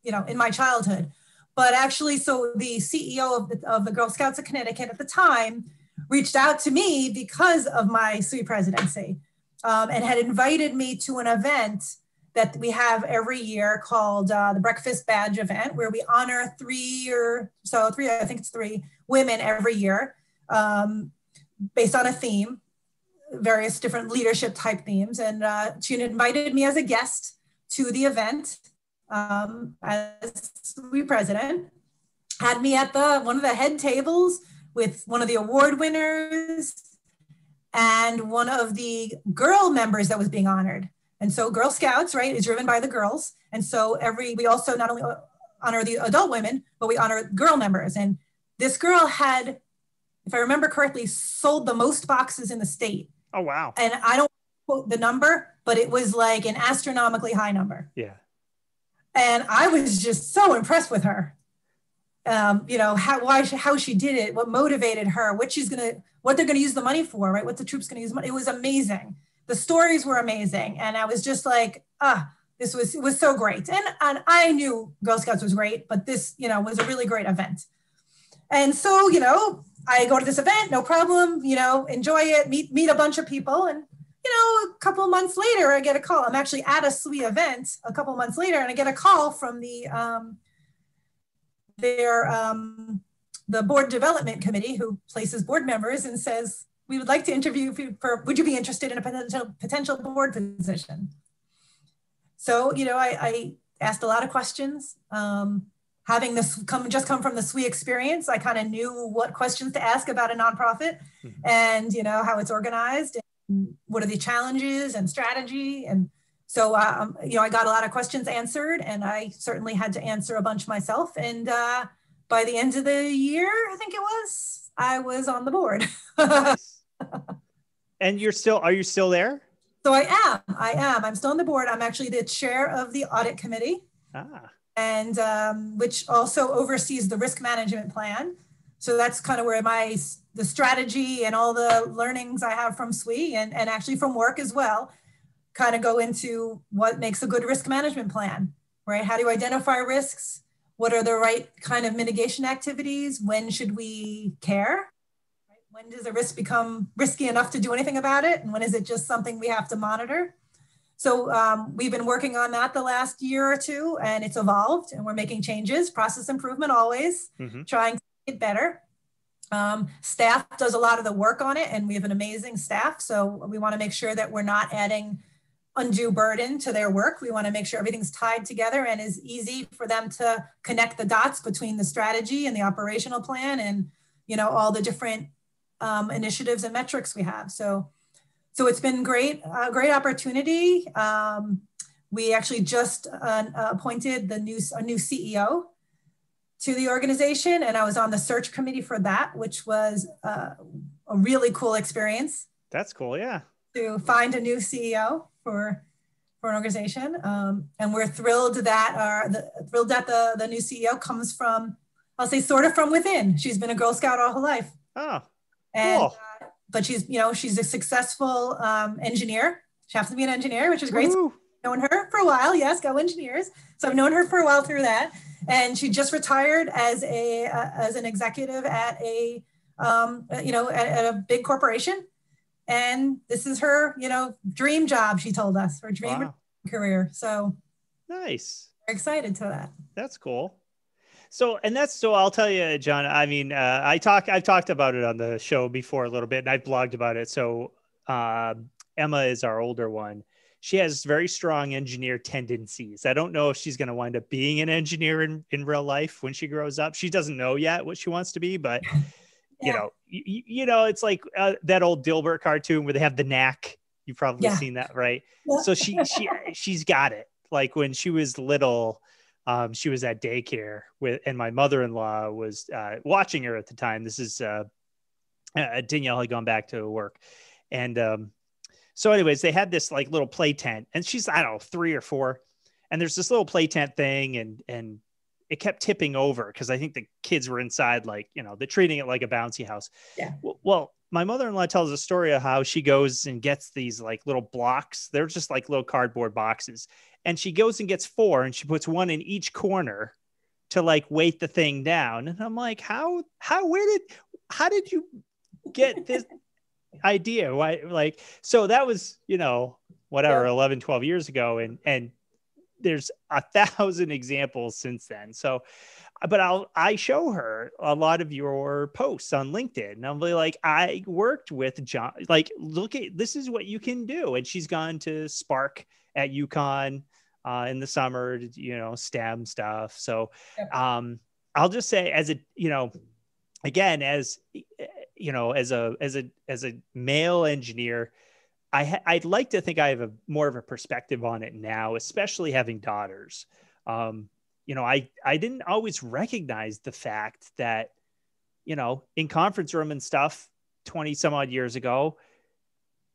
you know, in my childhood. But actually, so the CEO of the, of the Girl Scouts of Connecticut at the time reached out to me because of my SWE presidency um, and had invited me to an event that we have every year called uh, the Breakfast Badge event, where we honor three or so, three, I think it's three women every year um, based on a theme, various different leadership type themes. And uh, she invited me as a guest to the event um, as SWE president, had me at the one of the head tables with one of the award winners and one of the girl members that was being honored. And so Girl Scouts, right, is driven by the girls. And so every, we also not only honor the adult women, but we honor girl members. And this girl had, if I remember correctly, sold the most boxes in the state.
Oh, wow.
And I don't quote the number, but it was like an astronomically high number.
Yeah.
And I was just so impressed with her. Um, you know, how, why, how she did it, what motivated her, what she's to, what they're to use the money for, right? What the troops to use money. It was amazing the stories were amazing. And I was just like, ah, this was, it was so great. And, and I knew Girl Scouts was great, but this, you know, was a really great event. And so, you know, I go to this event, no problem, you know, enjoy it, meet, meet a bunch of people. And, you know, a couple months later, I get a call. I'm actually at a SWE event a couple months later, and I get a call from the, um, their, um, the board development committee who places board members and says, we would like to interview you for, would you be interested in a potential, potential board position? So, you know, I, I asked a lot of questions. Um, having this come just come from the SWE experience, I kind of knew what questions to ask about a nonprofit mm-hmm. and, you know, how it's organized what are the challenges and strategy. And so, um, you know, I got a lot of questions answered and I certainly had to answer a bunch myself. And uh, by the end of the year, I think it was, I was on the board.
and you're still are you still there?
So I am. I am. I'm still on the board. I'm actually the chair of the audit committee. Ah. And um, which also oversees the risk management plan. So that's kind of where my the strategy and all the learnings I have from SWE and, and actually from work as well kind of go into what makes a good risk management plan, right? How do you identify risks? What are the right kind of mitigation activities? When should we care? When does a risk become risky enough to do anything about it? And when is it just something we have to monitor? So um, we've been working on that the last year or two and it's evolved and we're making changes, process improvement always, mm-hmm. trying to get better. Um, staff does a lot of the work on it and we have an amazing staff. So we wanna make sure that we're not adding undue burden to their work. We wanna make sure everything's tied together and is easy for them to connect the dots between the strategy and the operational plan and you know all the different um, initiatives and metrics we have. So, so it's been great, a great opportunity. Um, we actually just uh, appointed the new a new CEO to the organization, and I was on the search committee for that, which was uh, a really cool experience.
That's cool, yeah.
To find a new CEO for for an organization, um, and we're thrilled that our the, thrilled that the the new CEO comes from, I'll say, sort of from within. She's been a Girl Scout all her life.
Oh,
and cool. uh, but she's you know she's a successful um, engineer. She happens to be an engineer, which is great. Known her for a while. Yes, go engineers. So I've known her for a while through that, and she just retired as a uh, as an executive at a um, you know at, at, a big corporation, and this is her you know dream job. She told us her dream wow. career. So
nice.
We're excited to that.
That's cool. So, and that's so I'll tell you, John. I mean, uh, I talk, I've talked about it on the show before a little bit, and I've blogged about it. So, uh, Emma is our older one. She has very strong engineer tendencies. I don't know if she's going to wind up being an engineer in, in real life when she grows up. She doesn't know yet what she wants to be, but yeah. you know, you, you, know, it's like uh, that old Dilbert cartoon where they have the knack. You've probably yeah. seen that, right? Yeah. So she she she's got it. Like when she was little, um, she was at daycare with, and my mother-in-law was uh, watching her at the time. This is uh, uh, Danielle had gone back to work, and um, so, anyways, they had this like little play tent, and she's I don't know three or four, and there's this little play tent thing, and and it kept tipping over because I think the kids were inside, like you know, they're treating it like a bouncy house.
Yeah.
Well, my mother-in-law tells a story of how she goes and gets these like little blocks. They're just like little cardboard boxes, and she goes and gets four and she puts one in each corner to like weight the thing down and i'm like how how where did how did you get this idea why like so that was you know whatever yeah. 11 12 years ago and and there's a thousand examples since then. So, but I'll I show her a lot of your posts on LinkedIn, and I'll be like, I worked with John. Like, look at this is what you can do, and she's gone to Spark at UConn uh, in the summer, you know, STEM stuff. So, um, I'll just say, as a you know, again, as you know, as a as a as a male engineer I ha- I'd like to think I have a more of a perspective on it now, especially having daughters. Um, you know, I I didn't always recognize the fact that, you know, in conference room and stuff, twenty some odd years ago,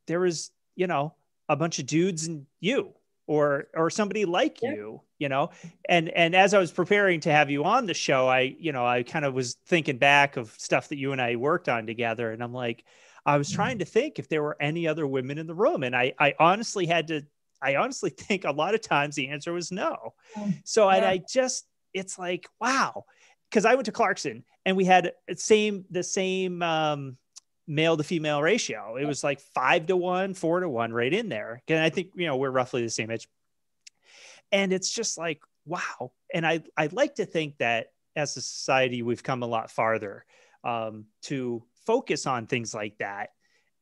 there was you know a bunch of dudes and you or or somebody like yeah. you you know and and as i was preparing to have you on the show i you know i kind of was thinking back of stuff that you and i worked on together and i'm like I was trying to think if there were any other women in the room. And I, I honestly had to, I honestly think a lot of times the answer was no. So yeah. I, I just, it's like, wow. Cause I went to Clarkson and we had same, the same, um, male to female ratio. It was like five to one, four to one right in there. And I think, you know, we're roughly the same age. And it's just like, wow. And I, I like to think that as a society, we've come a lot farther um, to focus on things like that.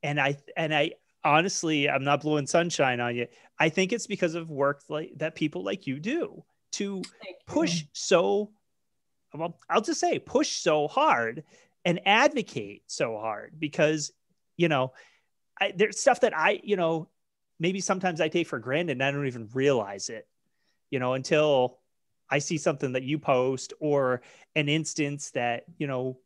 And I and I honestly, I'm not blowing sunshine on you. I think it's because of work like that people like you do to push so well, I'll just say push so hard and advocate so hard because you know I, there's stuff that I you know maybe sometimes I take for granted and I don't even realize it you know until I see something that you post or an instance that you know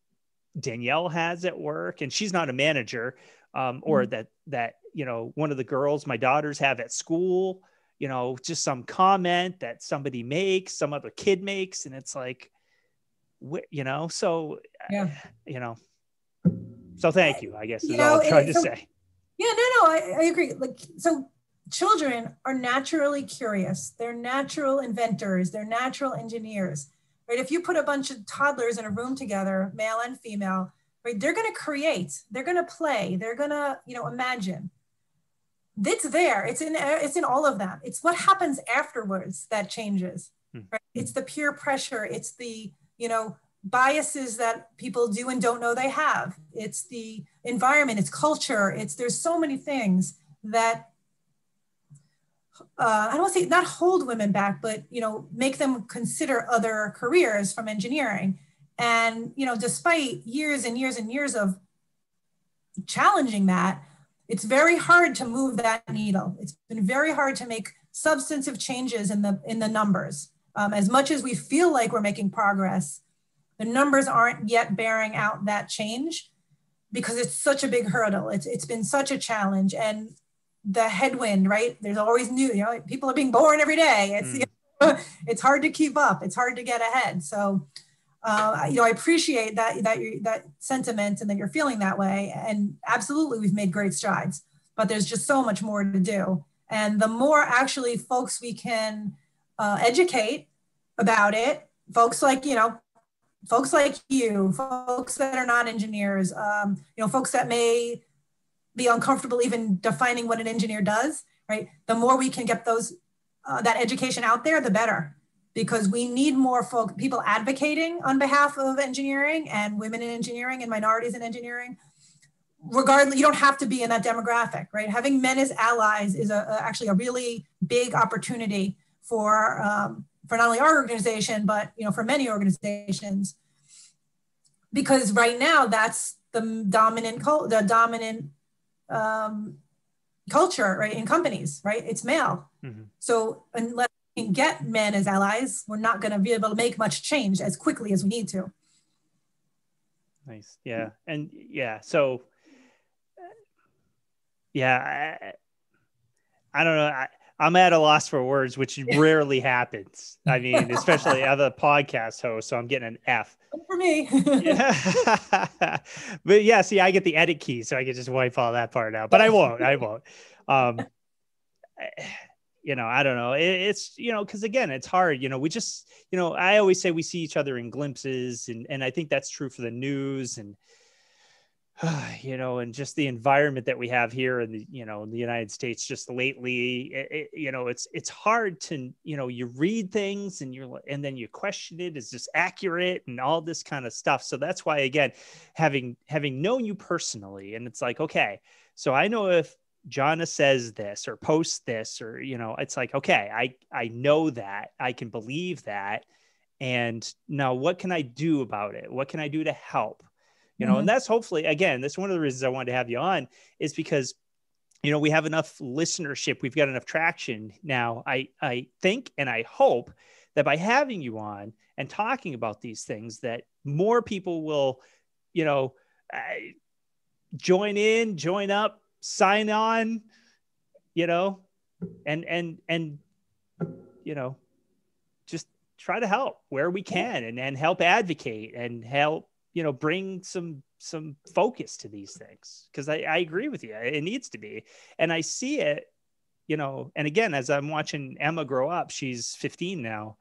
Danielle has at work, and she's not a manager, um, or mm-hmm. that that you know one of the girls my daughters have at school. You know, just some comment that somebody makes, some other kid makes, and it's like, you know, so yeah, you know, so thank you. I guess is know, all I'm trying to so, say.
Yeah, no, no, I, I agree. Like, so children are naturally curious. They're natural inventors. They're natural engineers right? If you put a bunch of toddlers in a room together, male and female, right, they're going to create, they're going to play, they're going to, you know, imagine. It's there. It's in. It's in all of them. It's what happens afterwards that changes. Hmm. Right? It's the peer pressure. It's the you know biases that people do and don't know they have. It's the environment. It's culture. It's there's so many things that uh, I don't want to say not hold women back, but you know, make them consider other careers from engineering. And you know, despite years and years and years of challenging that, it's very hard to move that needle. It's been very hard to make substantive changes in the in the numbers. Um, as much as we feel like we're making progress, the numbers aren't yet bearing out that change because it's such a big hurdle. It's it's been such a challenge, and the headwind, right? There's always new, you know, people are being born every day. It's, mm. you know, it's hard to keep up. It's hard to get ahead. So, uh, you know, I appreciate that, that, you, that sentiment and that you're feeling that way. And absolutely, we've made great strides, but there's just so much more to do. And the more actually folks we can uh, educate about it, folks like, you know, folks like you, folks that are not engineers, um, you know, folks that may be uncomfortable even defining what an engineer does, right? The more we can get those uh, that education out there, the better, because we need more folk people advocating on behalf of engineering and women in engineering and minorities in engineering. Regardless, you don't have to be in that demographic, right? Having men as allies is a, a actually a really big opportunity for um, for not only our organization but you know for many organizations because right now that's the dominant the dominant um, culture, right, in companies, right? It's male. Mm-hmm. So unless we can get men as allies, we're not going to be able to make much change as quickly as we need to.
Nice. Yeah. And yeah, so yeah, I, I don't know. I, I'm at a loss for words, which rarely happens. I mean, especially as a podcast host, so I'm getting an F.
For me.
yeah. but yeah, see, I get the edit key, so I can just wipe all that part out. But I won't. I won't. Um, you know, I don't know. It, it's you know, because again, it's hard. You know, we just you know, I always say we see each other in glimpses, and and I think that's true for the news and you know, and just the environment that we have here in the, you know, in the United States, just lately, it, it, you know, it's it's hard to, you know, you read things and you're, and then you question it, is this accurate and all this kind of stuff. So that's why, again, having having known you personally, and it's like, okay, so I know if Jonna says this or posts this, or you know, it's like, okay, I I know that, I can believe that, and now what can I do about it? What can I do to help? You know, mm-hmm. and that's hopefully again, that's one of the reasons I wanted to have you on is because you know we have enough listenership, we've got enough traction now. I I think and I hope that by having you on and talking about these things, that more people will, you know, uh, join in, join up, sign on, you know, and and and you know, just try to help where we can and, and help advocate and help you know bring some some focus to these things because I, I agree with you. It needs to be. And i see it you know and again as i'm watching emma grow up she's 15 now.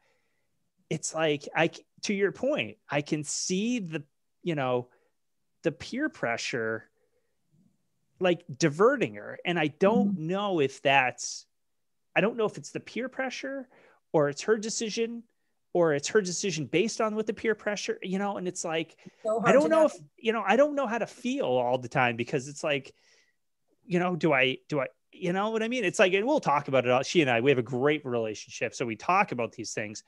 It's like i to your point i can see the you know the peer pressure like diverting her. And i don't mm-hmm. know if that's i don't know if it's the peer pressure or it's her decision or it's her decision based on what the peer pressure, you know, and it's like, so I don't know, know if, you know, I don't know how to feel all the time because it's like, you know, do I, do I, you know what I mean? It's like, and we'll talk about it all. She and I, we have a great relationship. So we talk about these things,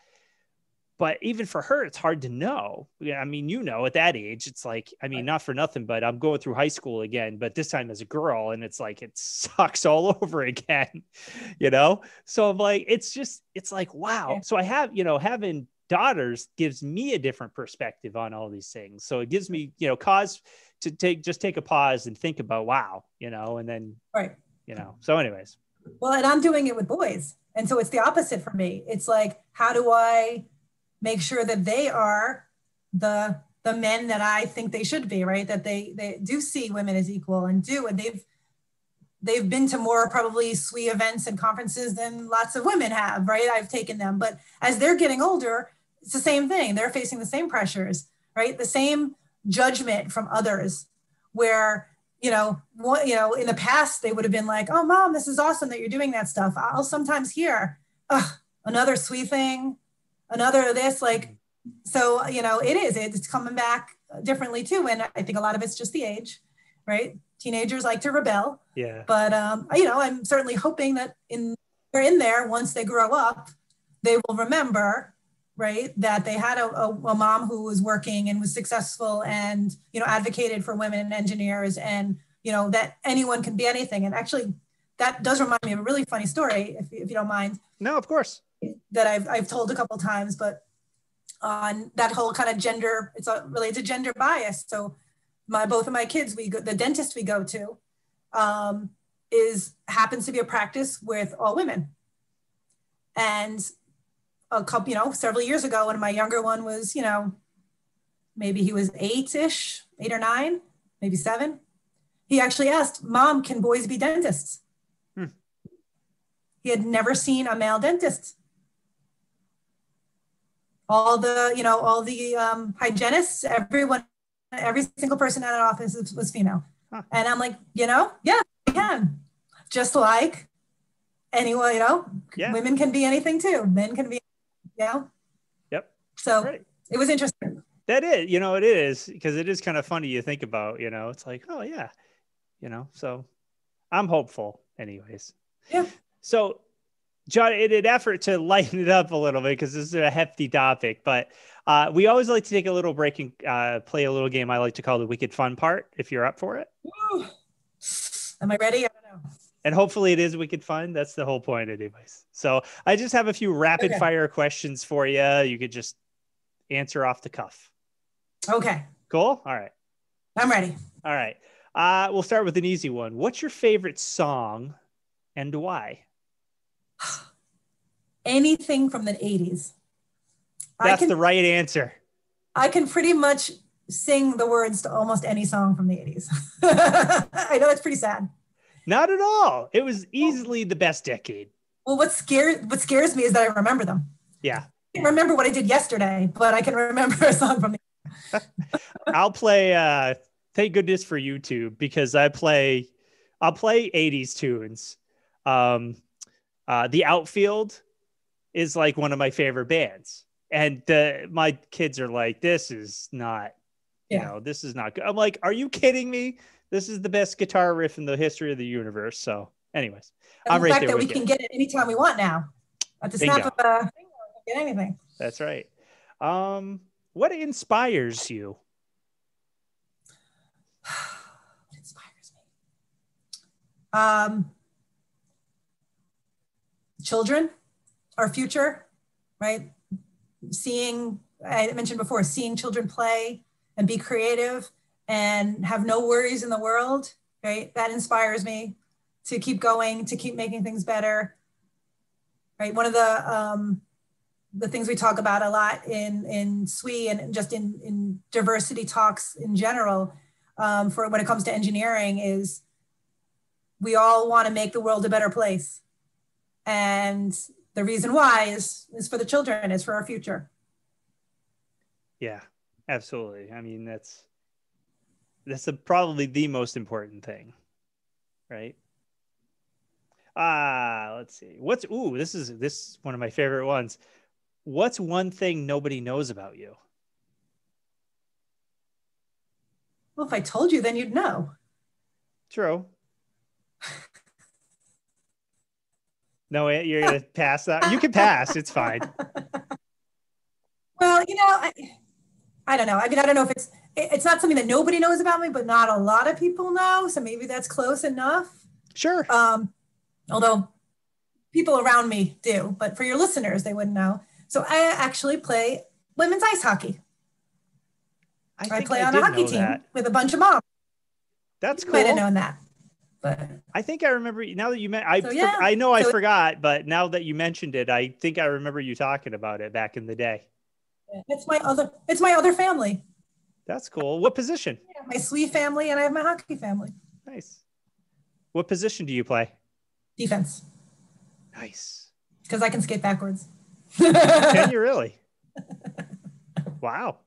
but even for her it's hard to know. I mean you know at that age it's like i mean not for nothing but i'm going through high school again but this time as a girl and it's like it sucks all over again you know? So i'm like it's just it's like wow. So i have you know having daughters gives me a different perspective on all these things. So it gives me you know cause to take just take a pause and think about wow you know and then
right.
you know so anyways.
Well and i'm doing it with boys and so it's the opposite for me. It's like how do i make sure that they are the the men that I think they should be, right? That they they do see women as equal and do, and they've they've been to more probably SWE events and conferences than lots of women have, right? I've taken them, but as they're getting older, it's the same thing. They're facing the same pressures, right? The same judgment from others, where you know, what, you know, in the past they would have been like, "Oh, mom, this is awesome that you're doing that stuff." I'll sometimes hear, "Ugh, another SWE thing." Another of this like so you know it is it's coming back differently too and i think a lot of it's just the age right? Teenagers like to rebel.
Yeah.
But um you know i'm certainly hoping that in they're in there once they grow up they will remember right that they had a, a, a mom who was working and was successful and you know advocated for women and engineers and you know that anyone can be anything. And actually that does remind me of a really funny story if, if you don't mind.
No of course
that I've, I've told a couple times, but on that whole kind of gender, it's related to gender bias. So my, both of my kids, we go, the dentist we go to um, is, happens to be a practice with all women. And a couple, you know, several years ago when my younger one was, you know, maybe he was eight-ish, eight or nine, maybe seven. He actually asked, mom, can boys be dentists? Hmm. He had never seen a male dentist all the you know all the um, hygienists everyone every single person at that office was female. Huh. and i'm like you know yeah we can. Just like anyone you know yeah. women can be anything too. Men can be you know?
Yep.
So right. it was interesting.
That is you know it is because it is kind of funny you think about you know it's like oh yeah you know so i'm hopeful anyways.
Yeah.
So John, in an effort to lighten it up a little bit because this is a hefty topic, but uh, we always like to take a little break and uh, play a little game I like to call the wicked fun part. If you're up for it,
Ooh. am I ready? I don't know.
And hopefully it is wicked fun. That's the whole point, anyways. So I just have a few rapid okay. fire questions for you. You could just answer off the cuff.
Okay.
Cool. All right.
I'm ready.
All right. Uh, we'll start with an easy one. What's your favorite song and why?
anything from the 80s.
That's can, the right answer.
I can pretty much sing the words to almost any song from the 80s. I know it's pretty sad.
Not at all. It was easily the best decade.
Well, what scares what scares me is that I remember them.
Yeah.
I remember what I did yesterday, but I can remember a song from the
I'll play uh thank goodness for YouTube because I play, I'll play 80s tunes. Um, uh, the outfield is like one of my favorite bands. And the, my kids are like, this is not, you know, this is not good. I'm like, are you kidding me? This is the best guitar riff in the history of the universe. So, anyways,
And
I'm
the
right
fact that we can get it anytime we want now. At the snap
Bingo.
of a finger, get anything.
that's right. Um, what inspires you?
What inspires me? Um, children, our future, right? Seeing, I mentioned before, seeing children play and be creative and have no worries in the world, right? That inspires me to keep going, to keep making things better, right? One of the um, the things we talk about a lot in in SWE and just in in diversity talks in general um, for when it comes to engineering is we all want to make the world a better place. And the reason why is, is for the children, is for our future.
Yeah, absolutely. I mean, that's that's the, probably the most important thing, right? Ah, let's see. What's ooh, this is this is one of my favorite ones. What's one thing nobody knows about you?
Well, if I told you, then you'd know.
True. No, you're gonna pass that. You can pass. It's fine.
Well, you know, I, I don't know. I mean, I don't know if it's it- it's not something that nobody knows about me, but not a lot of people know. So maybe that's close enough.
Sure.
Um, although people around me do, but for your listeners, they wouldn't know. So I actually play women's ice hockey. I,
think
play
I
on a hockey team
that.
with a bunch of moms.
That's
You might have known that, but
I think I remember now that you meant I
So, yeah.
I know I
So-
forgot, but now that you mentioned it, I think I remember you talking about it back in the day.
it's my other it's my other family.
That's cool. What position?
Yeah, my SWE family, and I have my hockey family.
Nice. What position do you play?
Defense,
Nice.
because I can skate backwards.
Can you really? Wow.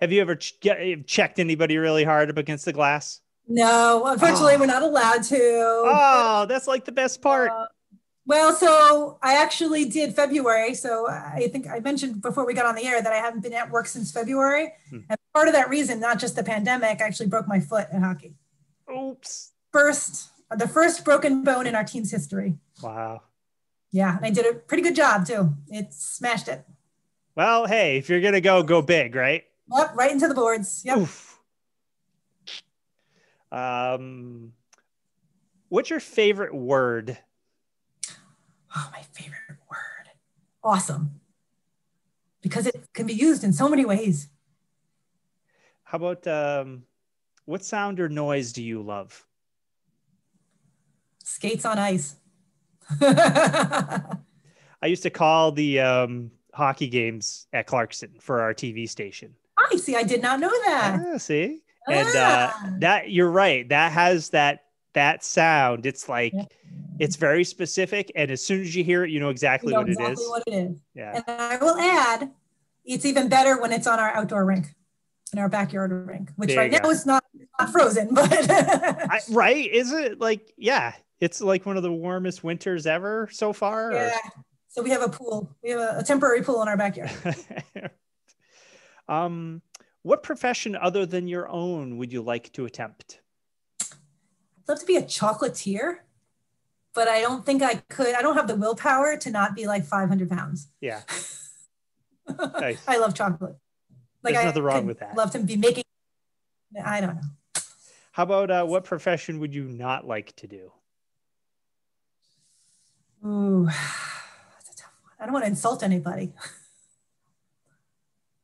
Have you ever ch- get, eh, checked anybody really hard up against the glass?
No, unfortunately,
Oh.
we're not allowed to.
Oh, that's like the best part.
Uh, well, so I actually did February. So I think I mentioned before we got on the air that I haven't been at work since February.
Hmm.
And part of that reason, not just the pandemic, I actually broke my foot in hockey.
Oops.
First, the first broken bone in our team's history.
Wow.
Yeah, and I did a pretty good job too. It smashed it.
Well, hey, if you're gonna go, go big, right?
Yep, right into the boards. Yep.
Oof. Um, what's your favorite word?
Oh, my favorite word. Awesome. Because it can be used in so many ways.
How about um, what sound or noise do you love?
Skates on ice.
I used to call the um, hockey games at Clarkson for our TV station.
I see. I did not know that.
Ah, see, and uh, that you're right. That has that that sound. It's like
Yeah.
it's very specific, and as soon as you hear it, you know exactly
You know
what
exactly
it is.
what it is.
yeah,
And I will add, it's even better when it's on our outdoor rink, in our backyard rink, which
There
right now
go.
is not, not frozen, but
I, right? Is it like yeah? It's like one of the warmest winters ever so far. or-
yeah. So we have a pool. We have a, a temporary pool in our backyard.
um, what profession other than your own would you like to attempt?
I'd love to be a chocolatier, but I don't think I could. I don't have the willpower to not be like 500 pounds.
Yeah, Nice.
I love chocolate.
There's
I
nothing wrong with that.
Love to be making. I don't know.
How about uh, what profession would you not like to do?
Ooh, that's a tough one. I don't want to insult anybody.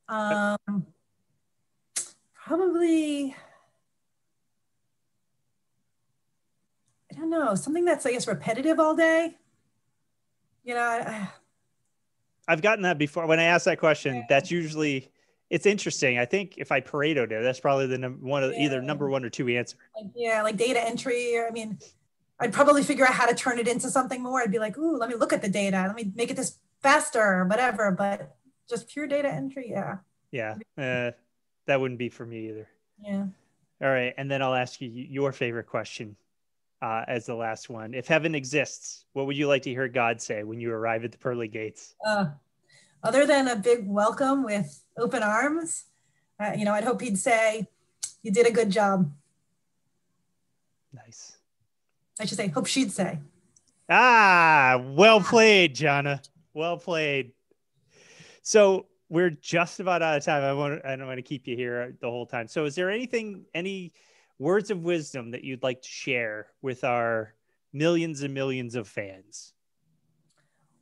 um, probably. I don't know. Something that's, I guess, repetitive all day. You know, I,
I've gotten that before. When I ask that question,
Yeah.
that's usually it's interesting. I think if I Paretoed it, that's probably the num- one of either number one or two answer.
like, yeah, like data entry. Or, I mean, I'd probably figure out how to turn it into something more. I'd be like, ooh, let me look at the data. Let me make it this faster or whatever. But just pure data entry, yeah,
Yeah, uh, that wouldn't be for me either.
yeah.
All right, and then I'll ask you your favorite question uh, as the last one. If heaven exists, what would you like to hear God say when you arrive at the pearly gates?
Uh, other than a big welcome with open arms, uh, you know, I'd hope he'd say, "You did a good job."
Nice.
I should say, hope she'd say.
Ah, well played, Jonna. Well played. So we're just about out of time. I want I don't want to keep you here the whole time. So is there anything any words of wisdom that you'd like to share with our millions and millions of fans?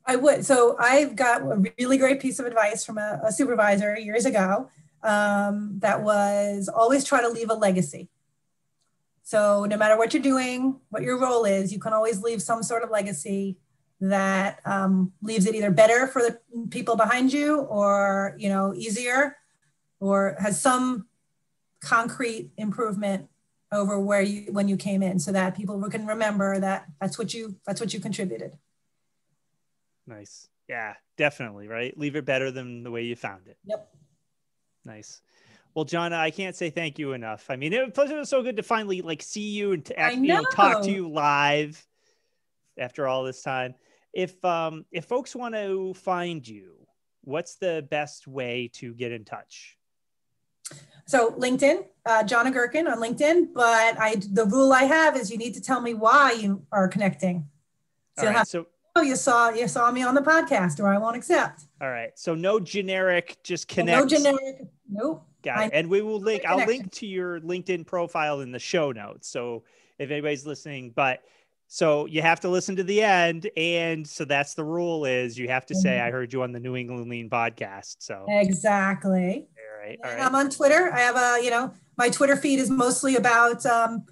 I would. So I've got a really great piece of advice from a, a supervisor years ago um, that was always try to leave a legacy. So no matter what you're doing, what your role is, you can always leave some sort of legacy that um, leaves it either better for the people behind you or you know easier or has some concrete improvement over where you when you came in so that people can remember that that's what you that's what you contributed.
Nice. Yeah definitely right? Leave it better than the way you found it.
Yep.
Nice. Well, Jonna, I can't say thank you enough. I mean, it was so good to finally like see you and to act, you know, talk to you live after all this time if um if folks want to find you what's the best way to get in touch?
So linkedin uh, Jonna Gerken on linkedin but i the rule i have is you need to tell me why you are connecting.
So, right, so
oh you saw you saw me on the podcast or i won't accept.
All right so no generic just connect.
no generic nope.
Got it and we will link i'll link to your linkedin profile in the show notes so if anybody's listening but so you have to listen to the end, and so that's the rule: is you have to say, mm-hmm. "I heard you on the New England Lean podcast." So
exactly.
All right. All
right. I'm on Twitter. I have a, you know, my Twitter feed is mostly about um,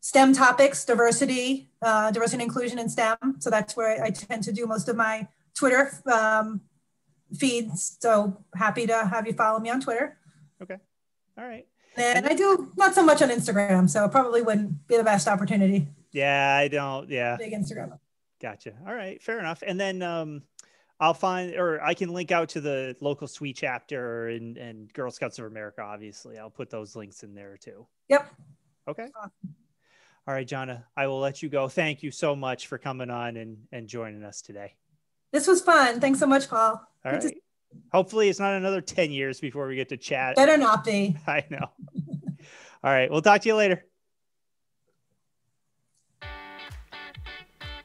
STEM topics, diversity, uh, diversity and inclusion in STEM. So that's where I tend to do most of my Twitter um, feeds. So happy to have you follow me on Twitter.
Okay. All right.
And, and I do not so much on Instagram, so probably wouldn't be the best opportunity.
Yeah, I don't. Yeah.
Big Instagram.
Gotcha. All right, fair enough. And then um, I'll find, or I can link out to the local SWE chapter and and Girl Scouts of America. Obviously, I'll put those links in there too.
Yep.
Okay. Awesome. All right, Jonna, I will let you go. Thank you so much for coming on and and joining us today.
This was fun. Thanks so much, Paul.
All right. Hopefully, it's not another ten years before we get to chat.
Better not be.
I know. All right, we'll talk to you later.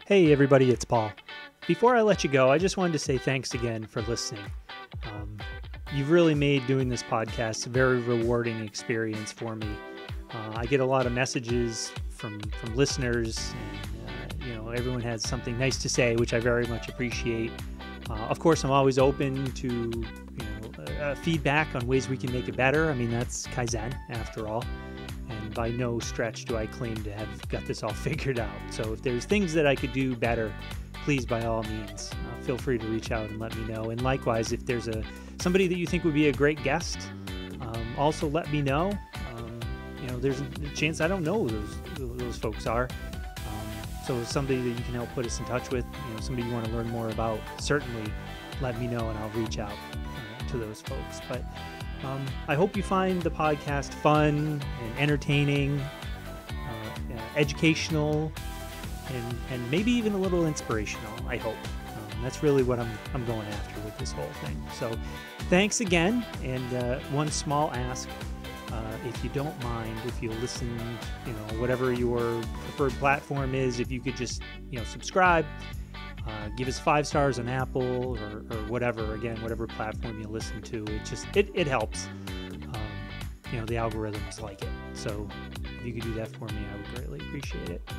Hey, everybody, it's Paul. Before I let you go, I just wanted to say thanks again for listening. Um, you've really made doing this podcast a very rewarding experience for me. Uh, I get a lot of messages from from listeners, and uh, you know everyone has something nice to say, which I very much appreciate. Uh, of course, I'm always open to you know feedback on ways we can make it better. I mean, that's kaizen after all and by no stretch do I claim to have got this all figured out. So if there's things that I could do better, please by all means uh, feel free to reach out and let me know. And likewise, if there's a somebody that you think would be a great guest, um, also let me know. Um, you know, there's a chance I don't know who those those folks are. Um, so somebody that you can help put us in touch with, you know, somebody you want to learn more about, certainly let me know and I'll reach out uh, to those folks. But um, I hope you find the podcast fun and entertaining, uh, educational, and, and maybe even a little inspirational. I hope. Um, that's really what I'm, I'm going after with this whole thing. So, thanks again. And uh, one small ask uh, if you don't mind, if you listen, you know, whatever your preferred platform is, if you could just, you know, subscribe uh, give us five stars on Apple or, or, whatever. Again, whatever platform you listen to, it just it, it helps. Um, you know, the algorithms like it. So if you could do that for me, I would greatly appreciate it.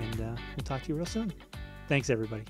And uh, we'll talk to you real soon. Thanks, everybody.